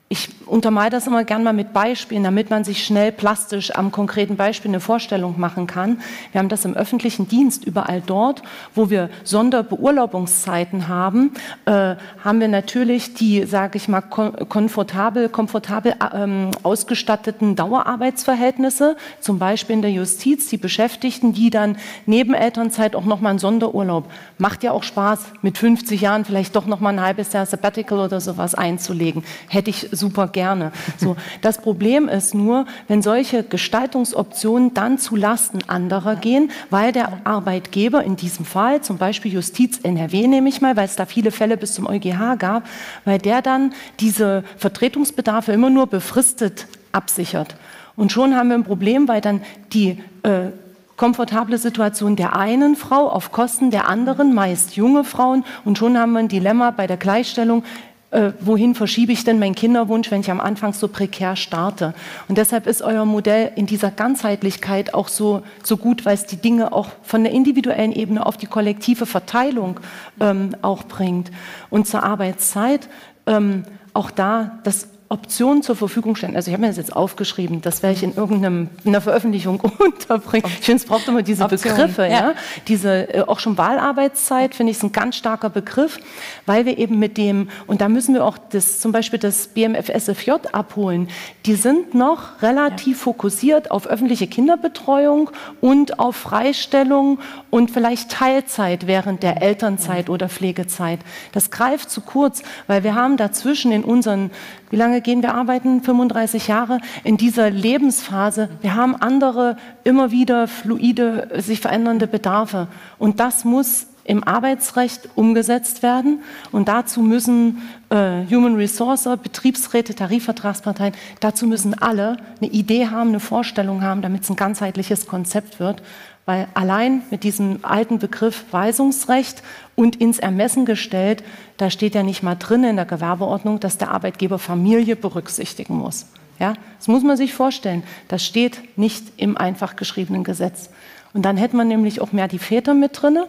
Ich untermale das immer gern mal mit Beispielen, damit man sich schnell plastisch am konkreten Beispiel eine Vorstellung machen kann. Wir haben das im öffentlichen Dienst überall dort, wo wir Sonderbeurlaubungszeiten haben, äh, haben wir natürlich die, sage ich mal, komfortabel, komfortabel ähm, ausgestatteten Dauerarbeitsverhältnisse, zum Beispiel in der Justiz, die Beschäftigten, die dann neben Elternzeit auch nochmal einen Sonderurlaub, macht ja auch Spaß, mit 50 Jahren vielleicht doch nochmal ein halbes Jahr Sabbatical oder sowas einzulegen. Hätte ich super gerne. So, das Problem ist nur, wenn solche Gestaltungsoptionen dann zu Lasten anderer gehen, weil der Arbeitgeber in diesem Fall, zum Beispiel Justiz NRW nehme ich mal, weil es da viele Fälle bis zum EuGH gab, weil der dann diese Vertretungsbedarfe immer nur befristet absichert. Und schon haben wir ein Problem, weil dann die äh, komfortable Situation der einen Frau auf Kosten der anderen, meist junge Frauen. Und schon haben wir ein Dilemma bei der Gleichstellung äh, wohin verschiebe ich denn meinen Kinderwunsch, wenn ich am Anfang so prekär starte? Und deshalb ist euer Modell in dieser Ganzheitlichkeit auch so, so gut, weil es die Dinge auch von der individuellen Ebene auf die kollektive Verteilung ähm, auch bringt. Und zur Arbeitszeit, ähm, auch da, das Optionen zur Verfügung stellen. Also ich habe mir das jetzt aufgeschrieben, das werde ich in irgendeiner Veröffentlichung unterbringen. Ich finde, es braucht immer diese Option, Begriffe, ja. ja. Diese äh, auch schon Wahlarbeitszeit finde ich ist ein ganz starker Begriff, weil wir eben mit dem und da müssen wir auch das zum Beispiel das BMFSFJ abholen. Die sind noch relativ ja. fokussiert auf öffentliche Kinderbetreuung und auf Freistellung und vielleicht Teilzeit während der Elternzeit oder Pflegezeit. Das greift zu kurz, weil wir haben dazwischen in unseren wie lange gehen wir arbeiten? 35 Jahre in dieser Lebensphase. Wir haben andere, immer wieder fluide, sich verändernde Bedarfe. Und das muss im Arbeitsrecht umgesetzt werden. Und dazu müssen äh, Human Resources, Betriebsräte, Tarifvertragsparteien, dazu müssen alle eine Idee haben, eine Vorstellung haben, damit es ein ganzheitliches Konzept wird. Weil allein mit diesem alten Begriff Weisungsrecht und ins Ermessen gestellt, da steht ja nicht mal drin in der Gewerbeordnung, dass der Arbeitgeber Familie berücksichtigen muss. Ja, das muss man sich vorstellen. Das steht nicht im einfach geschriebenen Gesetz. Und dann hätte man nämlich auch mehr die Väter mit drin.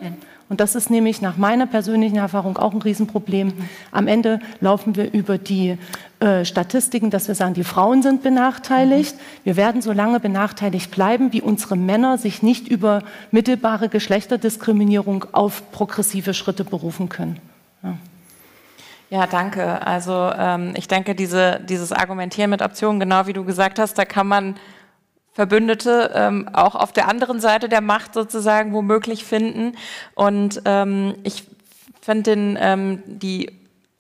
Und das ist nämlich nach meiner persönlichen Erfahrung auch ein Riesenproblem. Am Ende laufen wir über die äh, Statistiken, dass wir sagen, die Frauen sind benachteiligt. Wir werden so lange benachteiligt bleiben, wie unsere Männer sich nicht über mittelbare Geschlechterdiskriminierung auf progressive Schritte berufen können. Ja. Ja, danke. Also ähm, ich denke, diese, dieses Argumentieren mit Optionen, genau wie du gesagt hast, da kann man Verbündete ähm, auch auf der anderen Seite der Macht sozusagen womöglich finden. Und ähm, ich finde ähm, die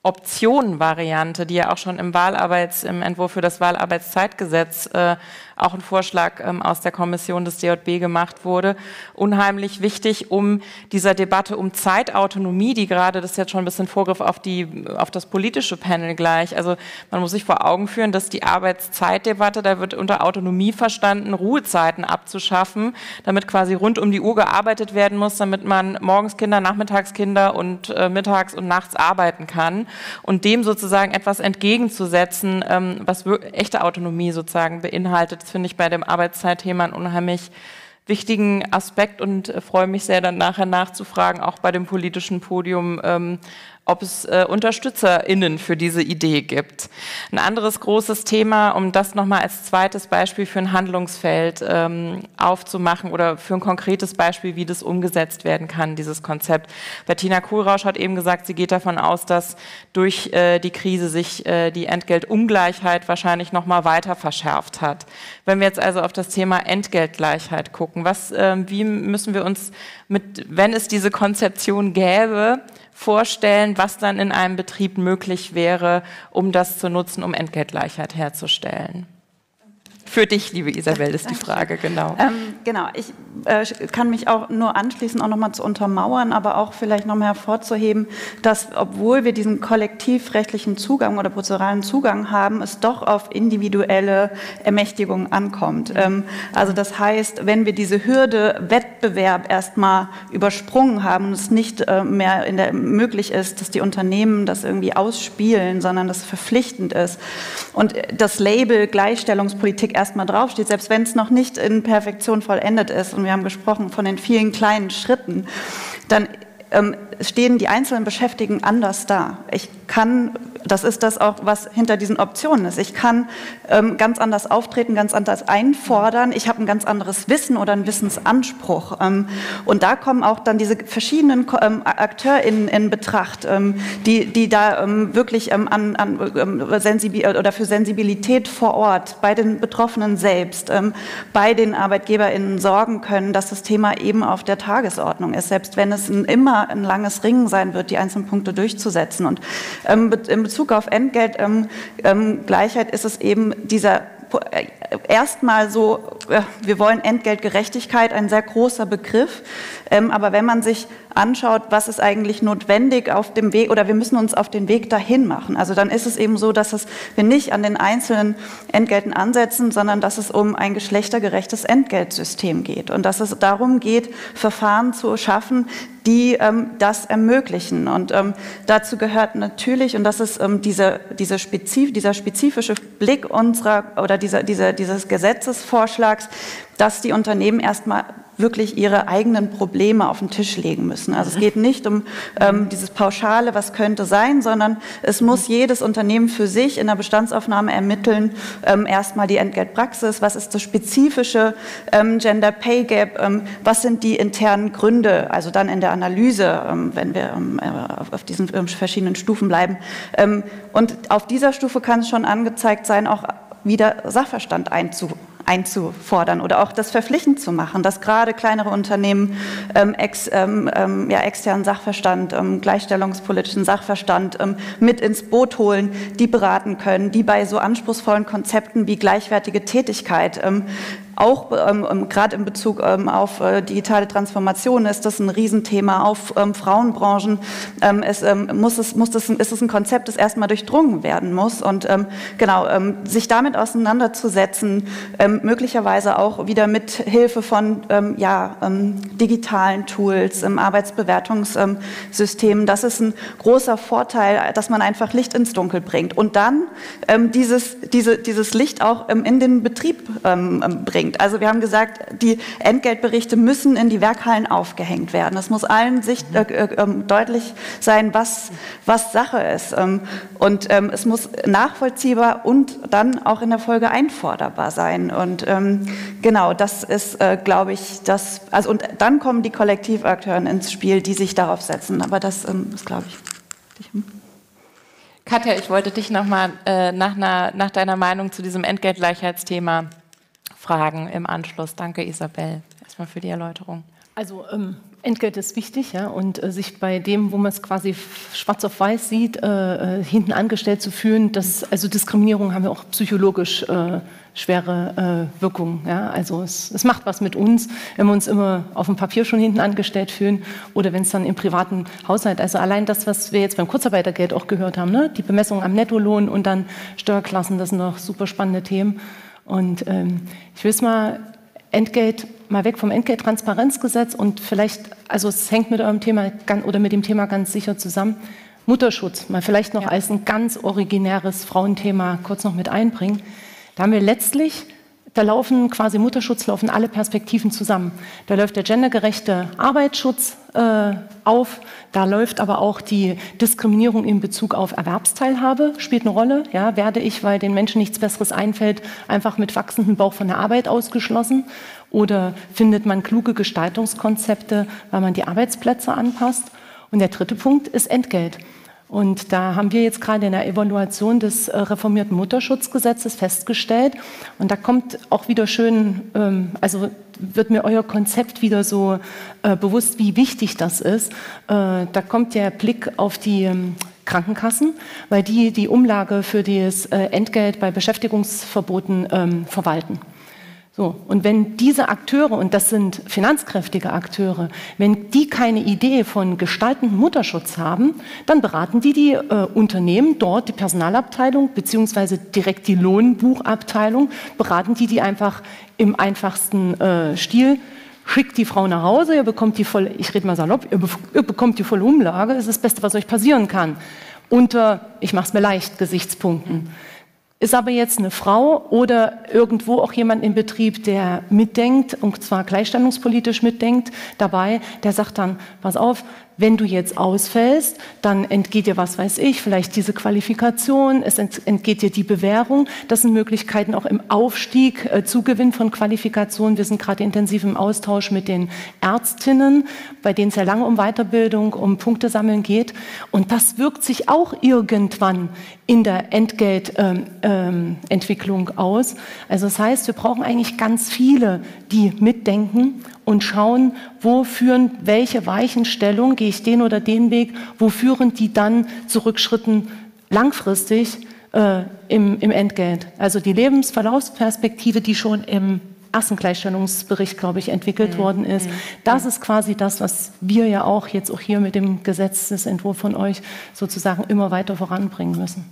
Option-Variante, die ja auch schon im Wahlarbeits, im Entwurf für das Wahlarbeitszeitgesetz äh, auch ein Vorschlag ähm, aus der Kommission des DJB gemacht wurde, unheimlich wichtig, um dieser Debatte um Zeitautonomie, die gerade, das ist jetzt schon ein bisschen Vorgriff auf, die, auf das politische Panel gleich, also man muss sich vor Augen führen, dass die Arbeitszeitdebatte, da wird unter Autonomie verstanden, Ruhezeiten abzuschaffen, damit quasi rund um die Uhr gearbeitet werden muss, damit man morgens Kinder, nachmittags Kinder und äh, mittags und nachts arbeiten kann. Und dem sozusagen etwas entgegenzusetzen, ähm, was echte Autonomie sozusagen beinhaltet, finde ich bei dem Arbeitszeitthema einen unheimlich wichtigen Aspekt und äh, freue mich sehr, dann nachher nachzufragen, auch bei dem politischen Podium, ähm, ob es äh, UnterstützerInnen für diese Idee gibt. Ein anderes großes Thema, um das nochmal als zweites Beispiel für ein Handlungsfeld ähm, aufzumachen oder für ein konkretes Beispiel, wie das umgesetzt werden kann, dieses Konzept. Bettina Kuhlrausch hat eben gesagt, sie geht davon aus, dass durch äh, die Krise sich äh, die Entgeltungleichheit wahrscheinlich nochmal weiter verschärft hat. Wenn wir jetzt also auf das Thema Entgeltgleichheit gucken, was, äh, wie müssen wir uns mit, wenn es diese Konzeption gäbe, vorstellen, was dann in einem Betrieb möglich wäre, um das zu nutzen, um Entgeltgleichheit herzustellen. Für dich, liebe Isabel, ist die Frage, genau. Ähm, genau, ich äh, kann mich auch nur anschließen, auch nochmal zu untermauern, aber auch vielleicht nochmal hervorzuheben, dass obwohl wir diesen kollektivrechtlichen Zugang oder prozeduralen Zugang haben, es doch auf individuelle Ermächtigung ankommt. Ähm, also das heißt, wenn wir diese Hürde Wettbewerb erstmal übersprungen haben und es nicht äh, mehr in der, möglich ist, dass die Unternehmen das irgendwie ausspielen, sondern das verpflichtend ist und das Label Gleichstellungspolitik erstmal draufsteht, selbst wenn es noch nicht in Perfektion vollendet ist, und wir haben gesprochen von den vielen kleinen Schritten, dann ähm, stehen die einzelnen Beschäftigten anders da. Ich kann, das ist das auch, was hinter diesen Optionen ist. Ich kann ähm, ganz anders auftreten, ganz anders einfordern. Ich habe ein ganz anderes Wissen oder einen Wissensanspruch. Ähm, und da kommen auch dann diese verschiedenen ähm, AkteurInnen in Betracht, ähm, die, die da ähm, wirklich ähm, an, an Sensibil oder für Sensibilität vor Ort bei den Betroffenen selbst, bei den ArbeitgeberInnen sorgen können, dass das Thema eben auf der Tagesordnung ist, selbst wenn es ein, immer ein langes Ringen sein wird, die einzelnen Punkte durchzusetzen. Und ähm, in Bezug auf Entgeltgleichheit ähm, ähm, ist es eben dieser äh, erstmal so, äh, wir wollen Entgeltgerechtigkeit, ein sehr großer Begriff. Ähm, aber wenn man sich anschaut, was ist eigentlich notwendig auf dem Weg oder wir müssen uns auf den Weg dahin machen. Also dann ist es eben so, dass es, wir nicht an den einzelnen Entgelten ansetzen, sondern dass es um ein geschlechtergerechtes Entgeltsystem geht und dass es darum geht, Verfahren zu schaffen, die ähm, das ermöglichen. Und ähm, dazu gehört natürlich, und das ist ähm, diese, diese spezif dieser spezifische Blick unserer oder dieser, dieser, dieses Gesetzesvorschlags, dass die Unternehmen erstmal wirklich ihre eigenen Probleme auf den Tisch legen müssen. Also es mhm. geht nicht um ähm, dieses Pauschale, was könnte sein, sondern es muss jedes Unternehmen für sich in der Bestandsaufnahme ermitteln, ähm, erstmal die Entgeltpraxis, was ist das spezifische ähm, Gender Pay Gap, ähm, was sind die internen Gründe, also dann in der Analyse, ähm, wenn wir ähm, äh, auf diesen verschiedenen Stufen bleiben. und auf dieser Stufe kann es schon angezeigt sein, auch wieder Sachverstand einzu, einzufordern oder auch das verpflichtend zu machen, dass gerade kleinere Unternehmen ähm, ex, ähm, ähm, ja, externen Sachverstand, ähm, gleichstellungspolitischen Sachverstand ähm, mit ins Boot holen, die beraten können, die bei so anspruchsvollen Konzepten wie gleichwertige Tätigkeit ähm, auch ähm, ähm, gerade in Bezug ähm, auf äh, digitale Transformation ist das ein Riesenthema, auf ähm, Frauenbranchen. Ähm, es, ähm, muss es, muss das, ist es ein Konzept, das erstmal durchdrungen werden muss. Und genau, sich damit auseinanderzusetzen, möglicherweise auch wieder mit Hilfe von ja, digitalen Tools, Arbeitsbewertungssystemen, das ist ein großer Vorteil, dass man einfach Licht ins Dunkel bringt und dann dieses, diese, dieses Licht auch in den Betrieb bringt bringt. Also wir haben gesagt, die Entgeltberichte müssen in die Werkhallen aufgehängt werden. Es muss allen sicht, äh, äh, ähm, deutlich sein, was, was Sache ist. Ähm, und ähm, es muss nachvollziehbar und dann auch in der Folge einforderbar sein. Und ähm, genau, das ist, äh, glaube ich, das. Also und dann kommen die Kollektivakteure ins Spiel, die sich darauf setzen. Aber das ähm, ist, glaube ich. Hm. Katja, ich wollte dich nochmal äh, nach, nach deiner Meinung zu diesem Entgeltgleichheitsthema Fragen im Anschluss. Danke, Isabel, erstmal für die Erläuterung. Also ähm, Entgelt ist wichtig, ja, und äh, sich bei dem, wo man es quasi schwarz auf weiß sieht, äh, äh, hinten angestellt zu fühlen, das, also Diskriminierung haben wir auch psychologisch äh, schwere äh, Wirkungen. Ja? Also es, es, macht was mit uns, wenn wir uns immer auf dem Papier schon hinten angestellt fühlen oder wenn es dann im privaten Haushalt, also allein das, was wir jetzt beim Kurzarbeitergeld auch gehört haben, ne? die Bemessung am Nettolohn und dann Steuerklassen, das sind noch super spannende Themen. Und ähm, ich will es mal Entgelt, mal weg vom Entgelttransparenzgesetz und vielleicht, also es hängt mit eurem Thema oder mit dem Thema ganz sicher zusammen. Mutterschutz, mal vielleicht noch ja. als ein ganz originäres Frauenthema kurz noch mit einbringen. Da haben wir letztlich da laufen quasi Mutterschutz, laufen alle Perspektiven zusammen. Da läuft der gendergerechte Arbeitsschutz äh, auf, da läuft aber auch die Diskriminierung in Bezug auf Erwerbsteilhabe, spielt eine Rolle. Ja, werde ich, weil den Menschen nichts Besseres einfällt, einfach mit wachsendem Bauch von der Arbeit ausgeschlossen? Oder findet man kluge Gestaltungskonzepte, weil man die Arbeitsplätze anpasst? Und der dritte Punkt ist Entgelt. Und da haben wir jetzt gerade in der Evaluation des äh, reformierten Mutterschutzgesetzes festgestellt, und da kommt auch wieder schön, ähm, also wird mir euer Konzept wieder so äh, bewusst, wie wichtig das ist. Äh, da kommt der Blick auf die ähm, Krankenkassen, weil die die Umlage für das Entgelt bei Beschäftigungsverboten ähm, verwalten. So, und wenn diese Akteure, und das sind finanzkräftige Akteure, wenn die keine Idee von gestaltendem Mutterschutz haben, dann beraten die die äh, Unternehmen dort, die Personalabteilung beziehungsweise direkt die Lohnbuchabteilung, beraten die die einfach im einfachsten äh, Stil schickt die Frau nach Hause, ihr bekommt die voll, ich rede mal salopp, ihr, ihr bekommt die volle Umlage, das ist das Beste, was euch passieren kann. Unter, ich mache es mir leicht, Gesichtspunkten. Ist aber jetzt eine Frau oder irgendwo auch jemand im Betrieb, der mitdenkt, und zwar gleichstellungspolitisch mitdenkt, dabei, der sagt dann, pass auf, wenn du jetzt ausfällst, dann entgeht dir, was weiß ich, vielleicht diese Qualifikation, es entgeht dir die Bewährung. Das sind Möglichkeiten auch im Aufstieg, äh, Zugewinn von Qualifikationen. Wir sind gerade intensiv im Austausch mit den Ärztinnen, bei denen es ja lange um Weiterbildung, um Punkte sammeln geht. Und das wirkt sich auch irgendwann in der Entgeltentwicklung ähm, ähm, aus. Also das heißt, wir brauchen eigentlich ganz viele, die mitdenken und schauen, wo führen welche Weichenstellung, gehe ich den oder den Weg, wo führen die dann zu Rückschritten langfristig äh, im, im Entgelt. Also die Lebensverlaufsperspektive, die schon im ersten Gleichstellungsbericht, glaube ich, entwickelt mhm. worden ist. Mhm. Das ist quasi das, was wir ja auch jetzt auch hier mit dem Gesetzesentwurf von euch sozusagen immer weiter voranbringen müssen.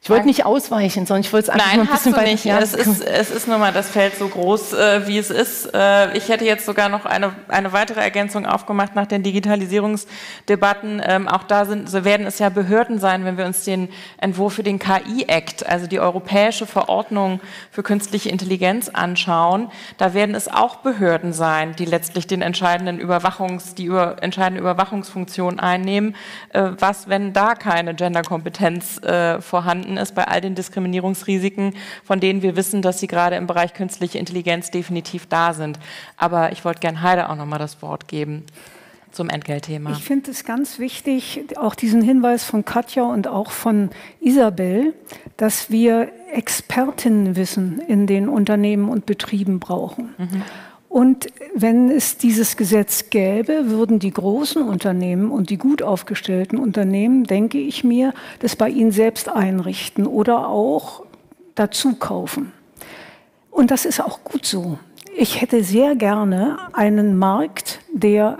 Ich wollte nicht ausweichen, sondern ich wollte es einfach Nein, nur ein bisschen weiter. Nicht. Ja. Es, ist, es ist nun mal das Feld so groß, äh, wie es ist. Äh, ich hätte jetzt sogar noch eine, eine weitere Ergänzung aufgemacht nach den Digitalisierungsdebatten. Ähm, auch da sind, so werden es ja Behörden sein, wenn wir uns den Entwurf für den KI-Act, also die europäische Verordnung für künstliche Intelligenz anschauen. Da werden es auch Behörden sein, die letztlich den entscheidenden Überwachungs, die über, entscheidende Überwachungsfunktion einnehmen. Äh, was, wenn da keine Genderkompetenz äh, vorhanden vorhanden ist bei all den Diskriminierungsrisiken, von denen wir wissen, dass sie gerade im Bereich künstliche Intelligenz definitiv da sind. Aber ich wollte gern Heide auch noch mal das Wort geben zum Entgeltthema. Ich finde es ganz wichtig, auch diesen Hinweis von Katja und auch von Isabel, dass wir Expertinnenwissen in den Unternehmen und Betrieben brauchen. Mhm. Und wenn es dieses Gesetz gäbe, würden die großen Unternehmen und die gut aufgestellten Unternehmen, denke ich mir, das bei ihnen selbst einrichten oder auch dazu kaufen. Und das ist auch gut so. Ich hätte sehr gerne einen Markt, der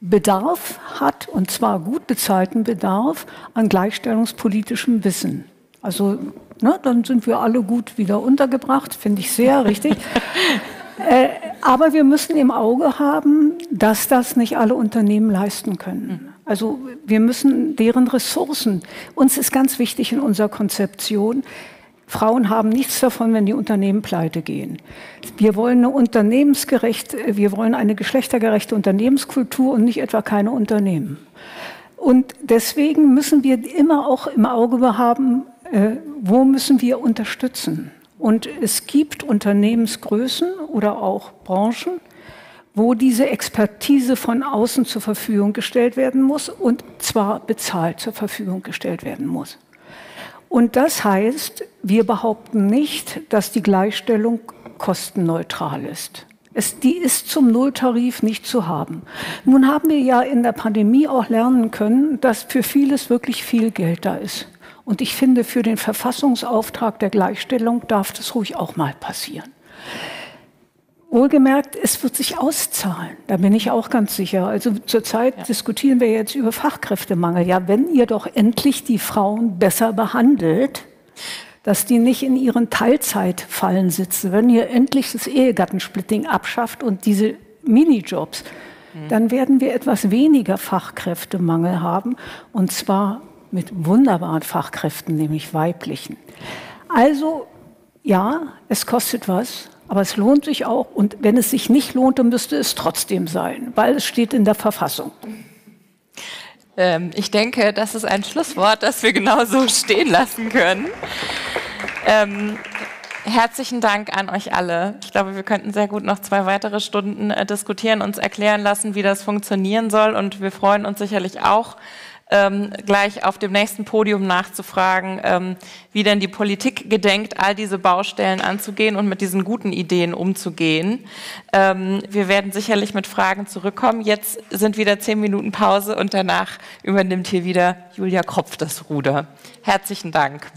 Bedarf hat, und zwar gut bezahlten Bedarf an gleichstellungspolitischem Wissen. Also, ne, dann sind wir alle gut wieder untergebracht, finde ich sehr richtig. Äh, aber wir müssen im Auge haben, dass das nicht alle Unternehmen leisten können. Also wir müssen deren Ressourcen, uns ist ganz wichtig in unserer Konzeption, Frauen haben nichts davon, wenn die Unternehmen pleite gehen. Wir wollen eine unternehmensgerechte, wir wollen eine geschlechtergerechte Unternehmenskultur und nicht etwa keine Unternehmen. Und deswegen müssen wir immer auch im Auge haben, äh, wo müssen wir unterstützen. Und es gibt Unternehmensgrößen oder auch Branchen, wo diese Expertise von außen zur Verfügung gestellt werden muss und zwar bezahlt zur Verfügung gestellt werden muss. Und das heißt, wir behaupten nicht, dass die Gleichstellung kostenneutral ist. Es, die ist zum Nulltarif nicht zu haben. Nun haben wir ja in der Pandemie auch lernen können, dass für vieles wirklich viel Geld da ist. Und ich finde, für den Verfassungsauftrag der Gleichstellung darf das ruhig auch mal passieren. Wohlgemerkt, es wird sich auszahlen. Da bin ich auch ganz sicher. Also zurzeit ja. diskutieren wir jetzt über Fachkräftemangel. Ja, wenn ihr doch endlich die Frauen besser behandelt, dass die nicht in ihren Teilzeitfallen sitzen, wenn ihr endlich das Ehegattensplitting abschafft und diese Minijobs, mhm. dann werden wir etwas weniger Fachkräftemangel haben. Und zwar mit wunderbaren Fachkräften, nämlich weiblichen. Also ja, es kostet was, aber es lohnt sich auch. Und wenn es sich nicht lohnt, dann müsste es trotzdem sein, weil es steht in der Verfassung. Ähm, ich denke, das ist ein Schlusswort, das wir genau so stehen lassen können. Ähm, herzlichen Dank an euch alle. Ich glaube, wir könnten sehr gut noch zwei weitere Stunden äh, diskutieren, uns erklären lassen, wie das funktionieren soll. Und wir freuen uns sicherlich auch, ähm, gleich auf dem nächsten Podium nachzufragen, ähm, wie denn die Politik gedenkt, all diese Baustellen anzugehen und mit diesen guten Ideen umzugehen. Ähm, wir werden sicherlich mit Fragen zurückkommen. Jetzt sind wieder zehn Minuten Pause und danach übernimmt hier wieder Julia Kropf das Ruder. Herzlichen Dank.